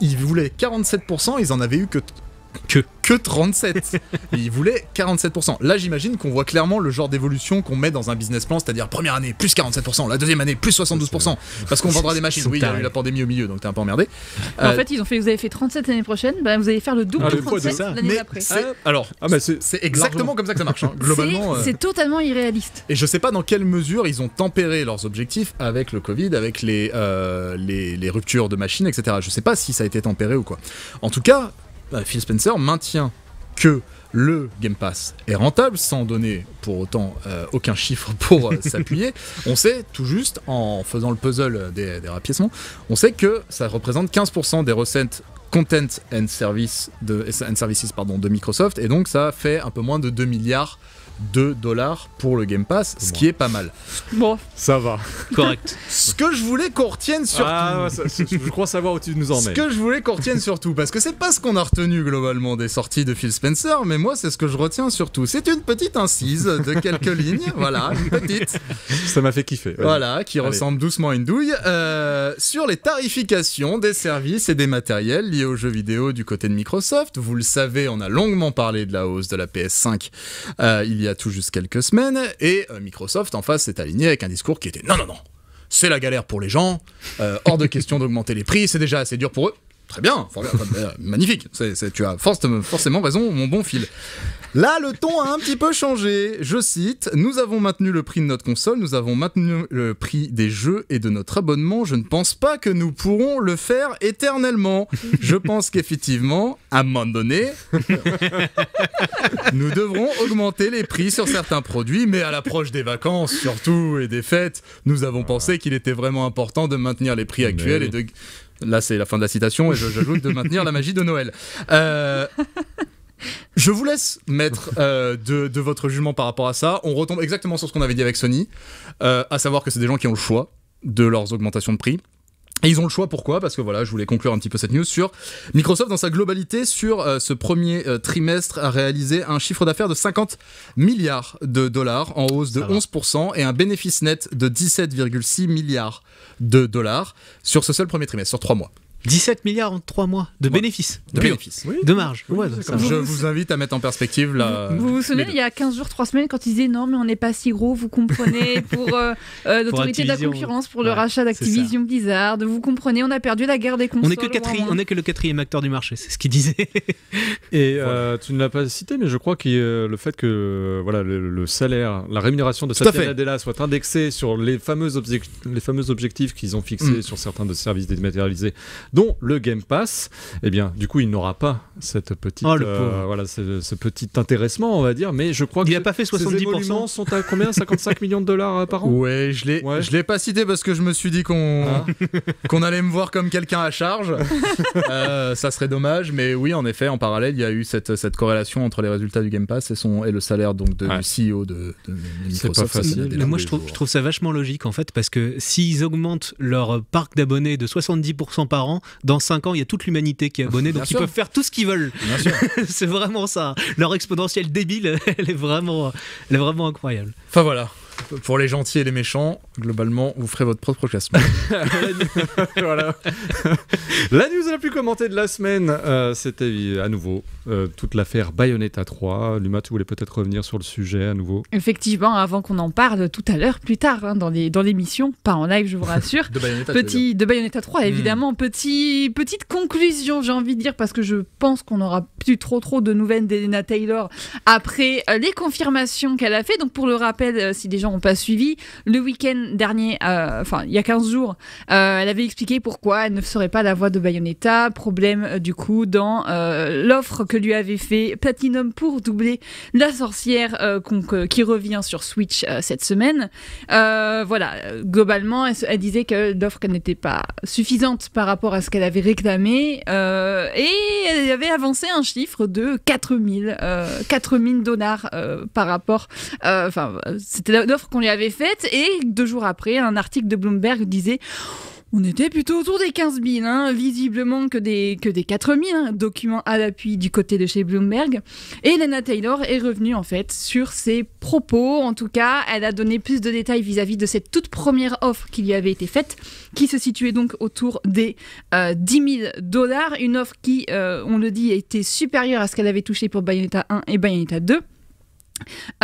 Ils voulaient 47%, ils en avaient eu que que, que 37. Et ils voulaient 47%. Là, j'imagine qu'on voit clairement le genre d'évolution qu'on met dans un business plan, c'est-à-dire première année plus 47%, la deuxième année plus 72%, parce qu'on vendra des machines. Oui, il y a eu la pandémie au milieu, donc t'es un peu emmerdé. En Euh, fait, ils ont fait, vous avez fait 37 l'année prochaine, bah, vous allez faire le double Ah, de le poids de 37 ça. l'année mais d'après. c'est alors Ah bah c'est c'est exactement comme ça que ça marche. hein. Globalement, C'est- euh, c'est totalement irréaliste. Et je sais pas dans quelle mesure ils ont tempéré leurs objectifs avec le Covid, avec les, euh, les, les ruptures de machines, etc. Je sais pas si ça a été tempéré ou quoi. En tout cas, Phil Spencer maintient que le Game Pass est rentable, sans donner pour autant euh, aucun chiffre pour euh, s'appuyer. On sait tout juste, en faisant le puzzle des, des on sait que ça représente 15% des recettes Content and, service and Services de Microsoft, et donc ça fait un peu moins de 2 milliards de dollars pour le Game Pass, ce qui est pas mal. Bon, Ça va. Correct. Ce que je voulais qu'on retienne surtout. Ah, ça- je crois savoir où tu nous Ce emmènes. que je voulais qu'on retienne surtout, parce que c'est pas ce qu'on a retenu globalement des sorties de Phil Spencer, mais moi c'est ce que je retiens surtout. C'est une petite incise de quelques lignes, voilà, une petite, Ça m'a fait kiffer. voilà, qui Allez. ressemble doucement à une douille, euh, sur les tarifications des services et des matériels liés aux jeux vidéo du côté de Microsoft. Vous le savez, on a longuement parlé de la hausse de la PS5 euh, il y a tout juste quelques semaines, et euh, Microsoft en face s'est aligné avec un discours qui était non, non, non, c'est la galère pour les gens, euh, hors de question d'augmenter les prix, c'est déjà assez dur pour eux. Très bien, euh, magnifique, C'est- c'est- tu as force- forcément raison, mon bon fil. Là, le ton a un petit peu changé. Je cite Nous avons maintenu le prix de notre console, nous avons maintenu le prix des jeux et de notre abonnement. Je ne pense pas que nous pourrons le faire éternellement. Je pense qu'effectivement, à un moment donné, nous devrons augmenter les prix sur certains produits, mais à l'approche des vacances surtout et des fêtes, nous avons pensé qu'il était vraiment important de maintenir les prix actuels et de... Là, c'est la fin de la citation et j'ajoute de maintenir la magie de Noël. Euh, Je vous laisse mettre euh, de, de votre jugement par rapport à ça. On retombe exactement sur ce qu'on avait dit avec Sony, euh, à savoir que c'est des gens qui ont le choix de leurs augmentations de prix. Et ils ont le choix pourquoi? Parce que voilà, je voulais conclure un petit peu cette news sur Microsoft dans sa globalité sur euh, ce premier euh, trimestre a réalisé un chiffre d'affaires de 50 milliards de dollars en hausse de Ça va. 11% et un bénéfice net de 17,6 milliards de dollars sur ce seul premier trimestre, sur trois mois. 17 milliards en 3 mois de bénéfices, De bénéfices. Oui. de marge. Oui, Ouais, ça. Je vous invite à mettre en perspective la. Vous vous souvenez, il y a 15 jours, 3 semaines, quand ils disaient non, mais on n'est pas si gros, vous comprenez, pour euh, euh, l'autorité de la concurrence, pour le Ouais, rachat c'est d'Activision Blizzard, vous comprenez, on a perdu la guerre des consoles. On est que le est que le quatrième acteur du marché, c'est ce qu'il disait. Et euh, tu ne l'as pas cité, mais je crois que euh, le fait que euh, voilà, le, le salaire, la rémunération de Satya. Nadella soit indexée sur les fameux, les fameux objectifs qu'ils ont fixés Mm. sur certains de services dématérialisés, dont le Game Pass, eh bien, du coup, il n'aura pas cette petite, Oh, euh, voilà, ce, ce petit intéressement, on va dire. Mais je crois Il que a pas fait ces 70%. émoluments sont à combien? 55 millions de dollars euh, par an? Ouais, je l'ai, Ouais. je l'ai pas cité parce que je me suis dit qu'on Hein qu'on allait me voir comme quelqu'un à charge. Euh, ça serait dommage, mais oui, en effet, en parallèle, il y a eu cette, cette corrélation entre les résultats du Game Pass et, son, et le salaire donc de, Ouais. du CEO de, de- de C'est Microsoft. pas facile. Mais moi, je trouve, je trouve ça vachement logique en fait, parce que s'ils augmentent leur parc d'abonnés de 70% par an, dans 5 ans, il y a toute l'humanité qui est abonnée, donc Bien ils sûr. peuvent faire tout ce qu'ils veulent. C'est vraiment ça. Leur exponentielle débile, elle est vraiment, elle est vraiment incroyable. Enfin voilà. Pour les gentils et les méchants, globalement, vous ferez votre propre classement. voilà. la news la plus commentée de la semaine, euh, c'était à nouveau euh, toute l'affaire Bayonetta 3. Luma, tu voulais peut-être revenir sur le sujet à nouveau Effectivement, avant qu'on en parle tout à l'heure, plus tard, hein, dans les- dans l'émission, pas en live, je vous rassure. De Bayonetta. Petit de Bayonetta 3, Hmm. évidemment. Petit, petite conclusion, j'ai envie de dire, parce que je pense qu'on n'aura plus trop trop de nouvelles d'Elena Taylor après euh, les confirmations qu'elle a fait. Donc pour le rappel, euh, si les gens n'ont pas suivi, le week-end dernier, euh, enfin il y a 15 jours, euh, elle avait expliqué pourquoi elle ne serait pas la voix de Bayonetta. Problème euh, du coup dans l'offre que lui avait fait Platinum pour doubler la sorcière qui revient sur Switch cette semaine. Voilà, globalement, elle, disait que l'offre n'était pas suffisante par rapport à ce qu'elle avait réclamé et elle avait avancé un chiffre de 4000 euh, 4000 dollars par rapport. Enfin, c'était qu'on lui avait faite et deux jours après, un article de Bloomberg disait. On était plutôt autour des 15 000, hein, visiblement que des, que des 4 000, hein, document à l'appui du côté de chez Bloomberg. Et Lena Taylor est revenue en fait sur ses propos. En tout cas, elle a donné plus de détails vis-à-vis de cette toute première offre qui lui avait été faite, qui se situait donc autour des euh, 10 000 dollars. Une offre qui, euh, on le dit, était supérieure à ce qu'elle avait touché pour Bayonetta 1 et Bayonetta 2.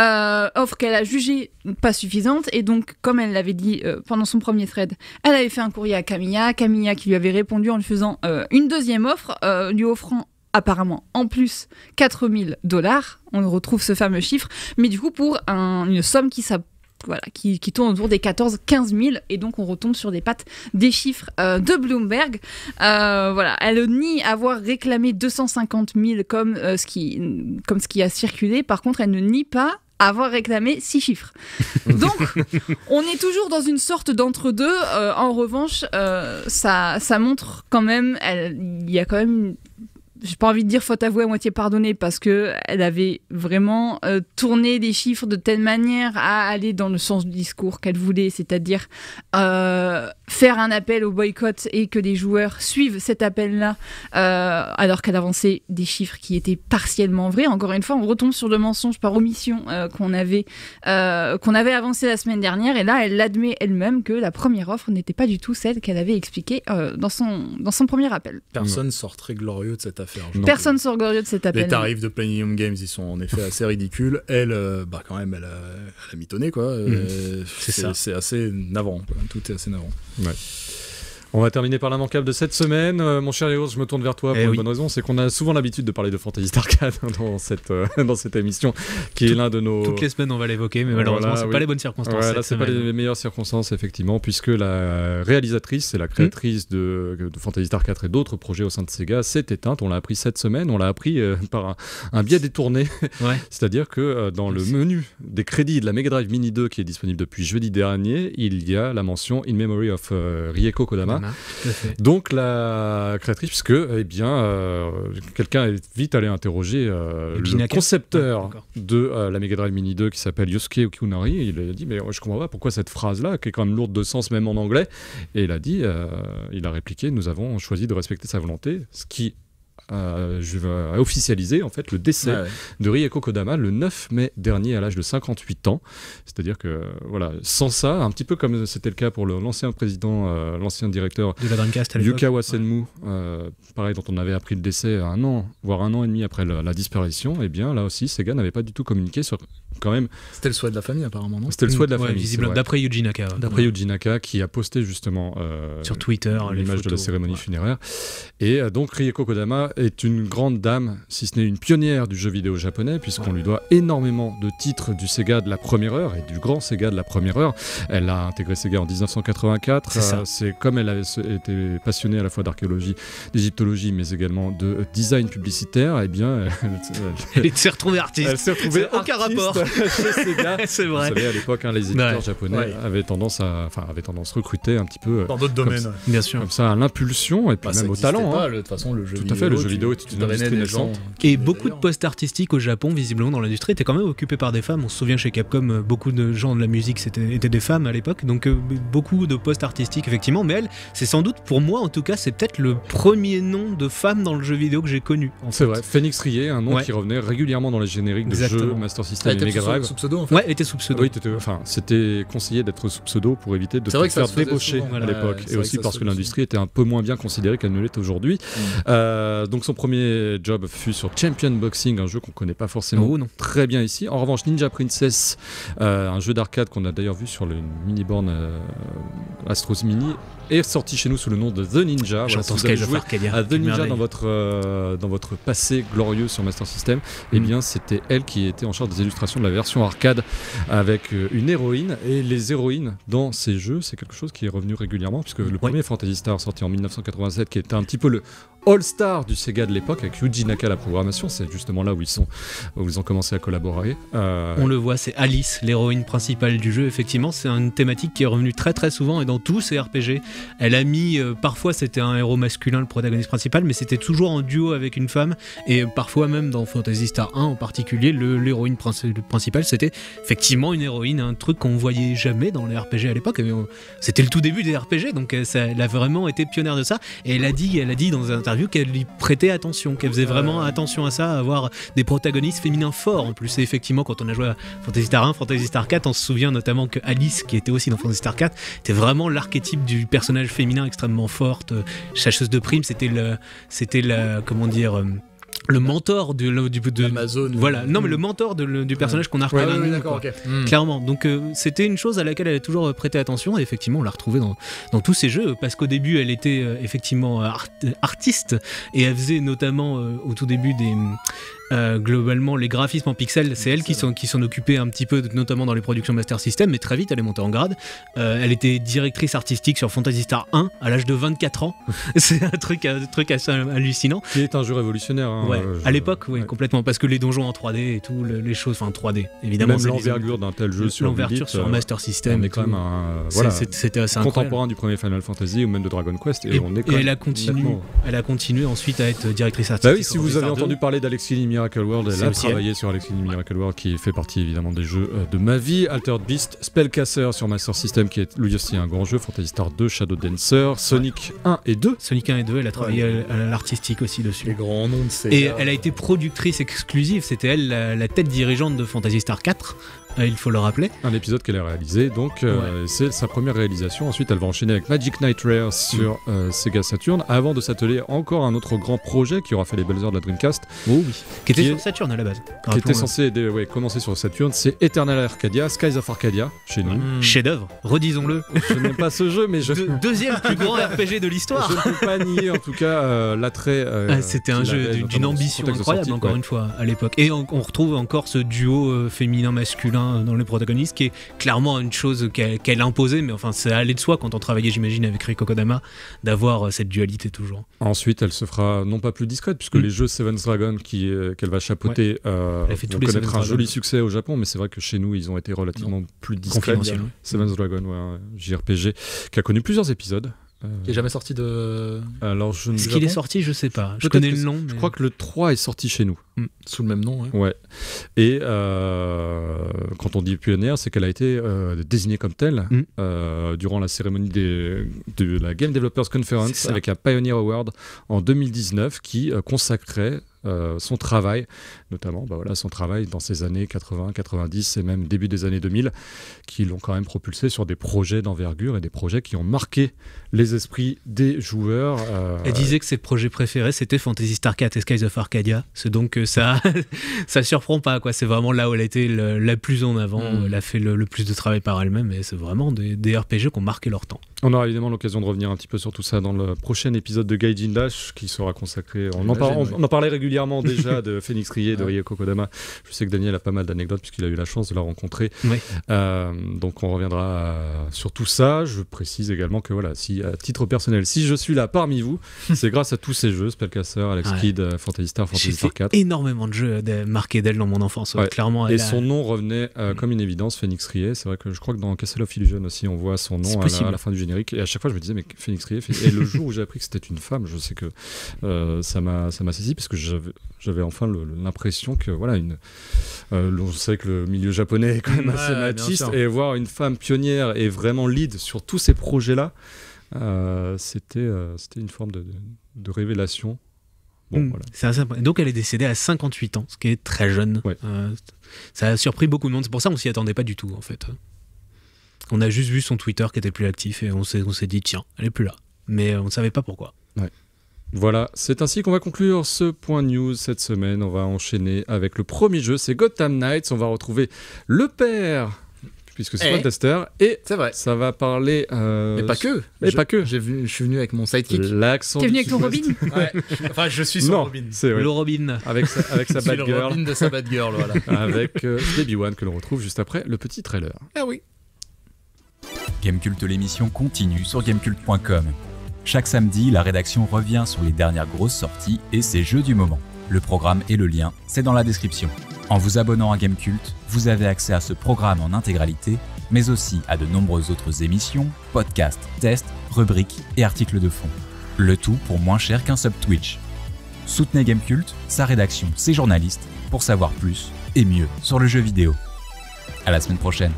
Euh, offre qu'elle a jugée pas suffisante et donc comme elle l'avait dit euh, pendant son premier thread elle avait fait un courrier à Camilla Camilla qui lui avait répondu en lui faisant euh, une deuxième offre lui offrant apparemment en plus 4000 dollars. On retrouve ce fameux chiffre mais du coup pour un- une somme qui voilà, qui, qui tourne autour des 14-15 000 et donc on retombe sur des pattes des chiffres euh, de Bloomberg. Euh, voilà, elle nie avoir réclamé 250 000 comme, euh, ce qui, comme ce qui a circulé. Par contre, elle ne nie pas avoir réclamé six chiffres. Donc, on est toujours dans une sorte d'entre-deux. Euh, en revanche, euh, ça, ça montre quand même, il y a quand même j'ai pas envie de dire faute avouée à moitié pardonnée parce que elle avait vraiment euh, tourné des chiffres de telle manière à aller dans le sens du discours qu'elle voulait, c'est-à-dire euh, faire un appel au boycott et que les joueurs suivent cet appel-là, euh, alors qu'elle avançait des chiffres qui étaient partiellement vrais. Encore une fois, on retombe sur le mensonge par omission euh, qu'on avait euh, qu'on avait avancé la semaine dernière, et là, elle l'admet elle-même que la première offre n'était pas du tout celle qu'elle avait expliquée euh, dans son dans son premier appel. Personne sort très glorieux de cette affaire. Personne ne glorieux de cet appel. Les tarifs de Platinum Games, ils sont en effet assez ridicules. Elle, euh, bah quand même, elle a, elle a mitonné quoi. Euh, c'est ça. C'est assez navrant. quoi. Tout est assez navrant. On va terminer par l'immanquable de cette semaine. Euh, mon cher Léo, je me tourne vers toi pour Eh une oui. bonne raison, c'est qu'on a souvent l'habitude de parler de Fantasy Star 4 dans cette, euh, dans cette émission, qui est l'un de nos... Toutes les semaines, on va l'évoquer, mais malheureusement, Voilà, c'est oui. pas les bonnes circonstances. Ouais, là, c'est pas les meilleures circonstances, effectivement, puisque la réalisatrice et la créatrice de, de Fantasy Star 4 et d'autres projets au sein de Sega s'est éteinte. On l'a appris cette semaine. On l'a appris euh, par un, un biais détourné. Ouais. C'est-à-dire que dans le menu des crédits de la Mega Drive Mini 2, qui est disponible depuis jeudi dernier, il y a la mention In Memory of Rieko Kodama. Donc la créatrice, puisque eh bien euh, quelqu'un est vite allé interroger euh, le concepteur d'accord. de euh, la Mega Drive Mini 2 qui s'appelle Yosuke Okunari. Et il a dit mais je comprends pas pourquoi cette phrase-là, qui est quand même lourde de sens même en anglais. Et il a dit, il a répliqué, nous avons choisi de respecter sa volonté, ce qui a, a officialisé en fait le décès Ouais, ouais. de Rieko Kodama le 9 mai dernier à l'âge de 58 ans. C'est-à-dire que voilà, sans ça, un petit peu comme c'était le cas pour l'ancien président, euh, l'ancien directeur De la Dreamcast. Yuka Wasenmu, euh, pareil dont on avait appris le décès un an, voire un an et demi après la, la disparition, et bien là aussi Sega n'avait pas du tout communiqué sur quand même. C'était le souhait de la famille, apparemment, non? C'était le souhait de la Ouais, famille. d'après Yuji Naka. D'après Yuji Naka, qui a posté justement euh, Sur Twitter, l'image de la cérémonie Ouais. funéraire. Et euh, donc Rieko Kodama est une grande dame, si ce n'est une pionnière du jeu vidéo japonais, puisqu'on lui doit énormément de titres du Sega de la première heure et du grand Sega de la première heure. Elle a intégré Sega en 1984. C'est ça. Euh, C'est comme elle avait été passionnée à la fois d'archéologie, d'égyptologie, mais également de design publicitaire. Et bien, elle, Elle s'est retrouvée artiste. elle s'est retrouvée aucun rapport. chez Sega. C'est Vous vrai. savez, à l'époque, hein, les éditeurs Ouais. japonais Ouais. avaient tendance à, enfin, avaient tendance à recruter un petit peu euh, Dans d'autres domaines. ça. Bien sûr. comme ça à l'impulsion et puis Bah, ça même au talent. pas, hein. le- De toute façon, le jeu Tout vidéo. à fait, le jeu tu- vidéo était une industrie naissante. Et beaucoup de postes artistiques au Japon, visiblement dans l'industrie, étaient quand même occupés par des femmes. On se souvient chez Capcom, euh, beaucoup de gens de la musique c'était- étaient des femmes à l'époque, donc euh, beaucoup de postes artistiques effectivement. Mais elle, c'est sans doute pour moi en tout cas, c'est peut-être le premier nom de femme dans le jeu vidéo que j'ai connu. C'est vrai, Phoenix Rier, un nom Ouais. qui revenait régulièrement dans les génériques de jeux. Master System et Mega Drive. sous pseudo, en fait. Ouais, elle était sous pseudo. Oui, t'étais- enfin, c'était conseillé d'être sous pseudo pour éviter de te faire débaucher souvent, à l'époque. Et aussi parce que l'industrie était un peu moins bien considérée qu'elle ne l'est aujourd'hui. Mm. Euh, donc son premier job fut sur Champion Boxing, un jeu qu'on connaît pas forcément Oh non. très bien ici. En revanche, Ninja Princess, euh, un jeu d'arcade qu'on a d'ailleurs vu sur le mini-born euh, Astros Mini, est sorti chez nous sous le nom de The Ninja. Voilà, si J'entends vous avez joué à The Ninja dans votre, euh, dans votre passé glorieux sur Master System, eh Mm. bien c'était elle qui était en charge des illustrations de la version arcade avec une héroïne. Et les héroïnes dans ces jeux, c'est quelque chose qui est revenu régulièrement, puisque le premier Fantasy Star sorti en 1987, qui était un petit peu le All-Star du Sega de l'époque, avec Yuji Naka la programmation, c'est justement là où ils, sont, où ils ont commencé à collaborer. Euh, On le voit, c'est Alice, l'héroïne principale du jeu. Effectivement, c'est une thématique qui est revenue très très souvent et dans tous ces RPG. Elle a mis, euh, parfois c'était un héros masculin, le protagoniste principal, mais c'était toujours en duo avec une femme. Et parfois même dans Fantasy Star 1 en particulier, l'héroïne princi- principale c'était effectivement une héroïne, un truc qu'on voyait jamais dans les RPG à l'époque. C'était le tout début des RPG, donc euh, elle a vraiment été pionnière de ça. Et elle a dit, elle a dit dans une interview qu'elle y attention, qu'elle faisait vraiment attention à ça, à avoir des protagonistes féminins forts en plus. Effectivement, quand on a joué à Fantasy Star 1, Fantasy Star 4, on se souvient notamment que Alice, qui était aussi dans Fantasy Star 4, était vraiment l'archétype du personnage féminin extrêmement forte, euh, chasseuse de primes. C'était le, c'était la, comment dire, euh, le mentor de, du, de- Amazon. voilà. Non, mais le mentor de le- du personnage qu'on a Ouais, reconnu. ouais, ouais, nous, d'accord, quoi. ok. Hmm. Clairement. Donc euh, c'était une chose à laquelle elle a toujours prêté attention et effectivement on l'a retrouvée dans, dans tous ces jeux parce qu'au début elle était euh, effectivement art- artiste et elle faisait notamment euh, au tout début des euh, globalement les graphismes en pixels c'est elle qui s'en qui occupait un petit peu notamment dans les productions Master System mais très vite elle est montée en grade Euh, elle était directrice artistique sur Fantasy Star 1 à l'âge de 24 ans c'est un truc un truc assez hallucinant qui est un jeu révolutionnaire. hein, ouais euh, à l'époque oui ouais. complètement parce que les donjons en 3D et tout le- les choses enfin 3D évidemment Même l'envergure d'un tel jeu sur l'enverture Elite, sur Master System est quand même un voilà, c'était assez contemporain du premier Final Fantasy ou même de Dragon Quest et, Et, on est et elle a continué, elle a continué ensuite à être directrice artistique. Bah oui, si vous avez entendu 2. parler d'Alexis Miracle World, elle a travaillé sur Alexis Miracle World qui fait partie évidemment des jeux euh, de ma vie. Altered Beast, Spellcaster sur Master System qui est lui aussi un grand jeu, Fantasy Star 2, Shadow Dancer, Sonic 1 et 2. Sonic 1 et 2, elle a travaillé à, à l'artistique aussi dessus. Les grands noms de ces. Et elle a été productrice exclusive, c'était elle la, la tête dirigeante de Fantasy Star 4, euh, il faut le rappeler. Un épisode qu'elle a réalisé, donc euh, c'est sa première réalisation. Ensuite, elle va enchaîner avec Magic Knight Rare sur euh, Sega Saturn, avant de s'atteler encore à un autre grand projet qui aura fait les belles heures de la Dreamcast, Oh oui. Qui était Qui sur est- Saturn à la base. qui était censé ouais, commencer sur Saturn. C'est Eternal Arcadia, Skies of Arcadia, chez nous. Hmm. Chef-d'œuvre, redisons-le. Je n'aime pas ce jeu, mais je, Deux- deuxième plus grand RPG de l'histoire. je ne peux pas nier en tout cas euh, l'attrait. Ah, C'était un jeu d'une- ambition de incroyable, sortie, encore ouais. une fois, à l'époque. Et on, on retrouve encore ce duo euh, féminin-masculin dans les protagonistes, qui est clairement une chose qu'elle qu'elle imposait, mais enfin, c'est allé de soi quand on travaillait, j'imagine, avec Riko Kodama, d'avoir euh, cette dualité toujours. Ensuite, elle se fera non pas plus discrète, puisque Mm. les jeux Seven's Dragon qui, euh, qu'elle va chapeauter euh, Elle a fait vont tous connaître un joli succès au Japon, mais c'est vrai que chez nous, ils ont été relativement plus discrets. Confidentiel. Seven's Dragon, ouais, un JRPG qui a connu plusieurs épisodes. Euh, Qui est jamais sorti de. alors, je ne Est-ce qu'il est sorti Je sais pas. Je connais le nom. Je crois que le 3 est sorti chez nous. Sous le même nom, ouais. Ouais. Et euh, quand on dit pionnière, c'est qu'elle a été euh, désignée comme telle Mm. euh, durant la cérémonie des- de la Game Developers Conference avec un Pioneer Award en 2019 qui euh, consacrait euh, son travail, notamment bah voilà, son travail dans ces années 80, 90 et même début des années 2000, qui l'ont quand même propulsé sur des projets d'envergure et des projets qui ont marqué les esprits des joueurs. euh, Elle disait que ses projets préférés c'était Fantasy Star 4 et Skies of Arcadia. C'est donc que ça, ça surprend pas quoi. C'est vraiment là où elle a été le- la plus en avant. Mm. Elle a fait le, le plus de travail par elle-même et c'est vraiment des, des RPG qui ont marqué leur temps. On aura évidemment l'occasion de revenir un petit peu sur tout ça dans le prochain épisode de Gaijin Dash qui sera consacré. On, en, par- on en parlait régulièrement déjà de Phoenix Rie, de. Ryoko Kodama. Je sais que Daniel a pas mal d'anecdotes puisqu'il a eu la chance de la rencontrer. Oui. Euh, donc on reviendra euh, sur tout ça. Je précise également que voilà, si à titre personnel, si je suis là parmi vous, c'est grâce à tous ces jeux, Spellcaster, Alex Ouais. Kidd, Fantasy Star, Fantasy fait Star 4. énormément de jeux marqués d'elle dans mon enfance. Ouais. Clairement, Et a- son nom revenait euh, comme une évidence, Phoenix Rie. C'est vrai que je crois que dans Castle of Illusion aussi, on voit son nom à la, à la fin du générique. Et à chaque fois, je me disais, mais Phoenix Rie. Et le jour où j'ai appris que c'était une femme, je sais que euh, ça m'a saisi parce que j'avais j'avais enfin l'impression que voilà une. euh, on sait que le milieu japonais est quand même Ouais, assez machiste et voir une femme pionnière et vraiment lead sur tous ces projets-là, euh, c'était euh, c'était une forme de, de- de révélation. Bon, Mm. voilà. C'est assez imp- Donc elle est décédée à 58 ans, ce qui est très jeune. Ouais. Euh, ça a surpris beaucoup de monde. C'est pour ça qu'on s'y attendait pas du tout en fait. On a juste vu son Twitter qui était plus actif et on s'est on s'est dit tiens, elle est plus là. Mais on ne savait pas pourquoi. Voilà, c'est ainsi qu'on va conclure ce point news cette semaine. On va enchaîner avec le premier jeu, c'est Gotham Knights. On va retrouver le père, puisque c'est Eh. pas le tester, et C'est vrai. ça va parler. euh, Mais pas que. Mais Je- pas que. J'ai vu, je suis venu avec mon sidekick. L'accent. T'es venu avec ton. Robin Ouais. Enfin, je suis Non, c'est vrai. Le Robin. Avec sa, avec sa bad le girl, Robin de sa bad girl, voilà. avec euh, Baby One que l'on retrouve juste après le petit trailer. ah oui. Gamecult l'émission continue sur gamecult.com. Chaque samedi, la rédaction revient sur les dernières grosses sorties et ses jeux du moment. Le programme et le lien, c'est dans la description. En vous abonnant à Gamecult, vous avez accès à ce programme en intégralité, mais aussi à de nombreuses autres émissions, podcasts, tests, rubriques et articles de fond. Le tout pour moins cher qu'un sub Twitch. Soutenez Gamecult, sa rédaction, ses journalistes, pour savoir plus et mieux sur le jeu vidéo. À la semaine prochaine.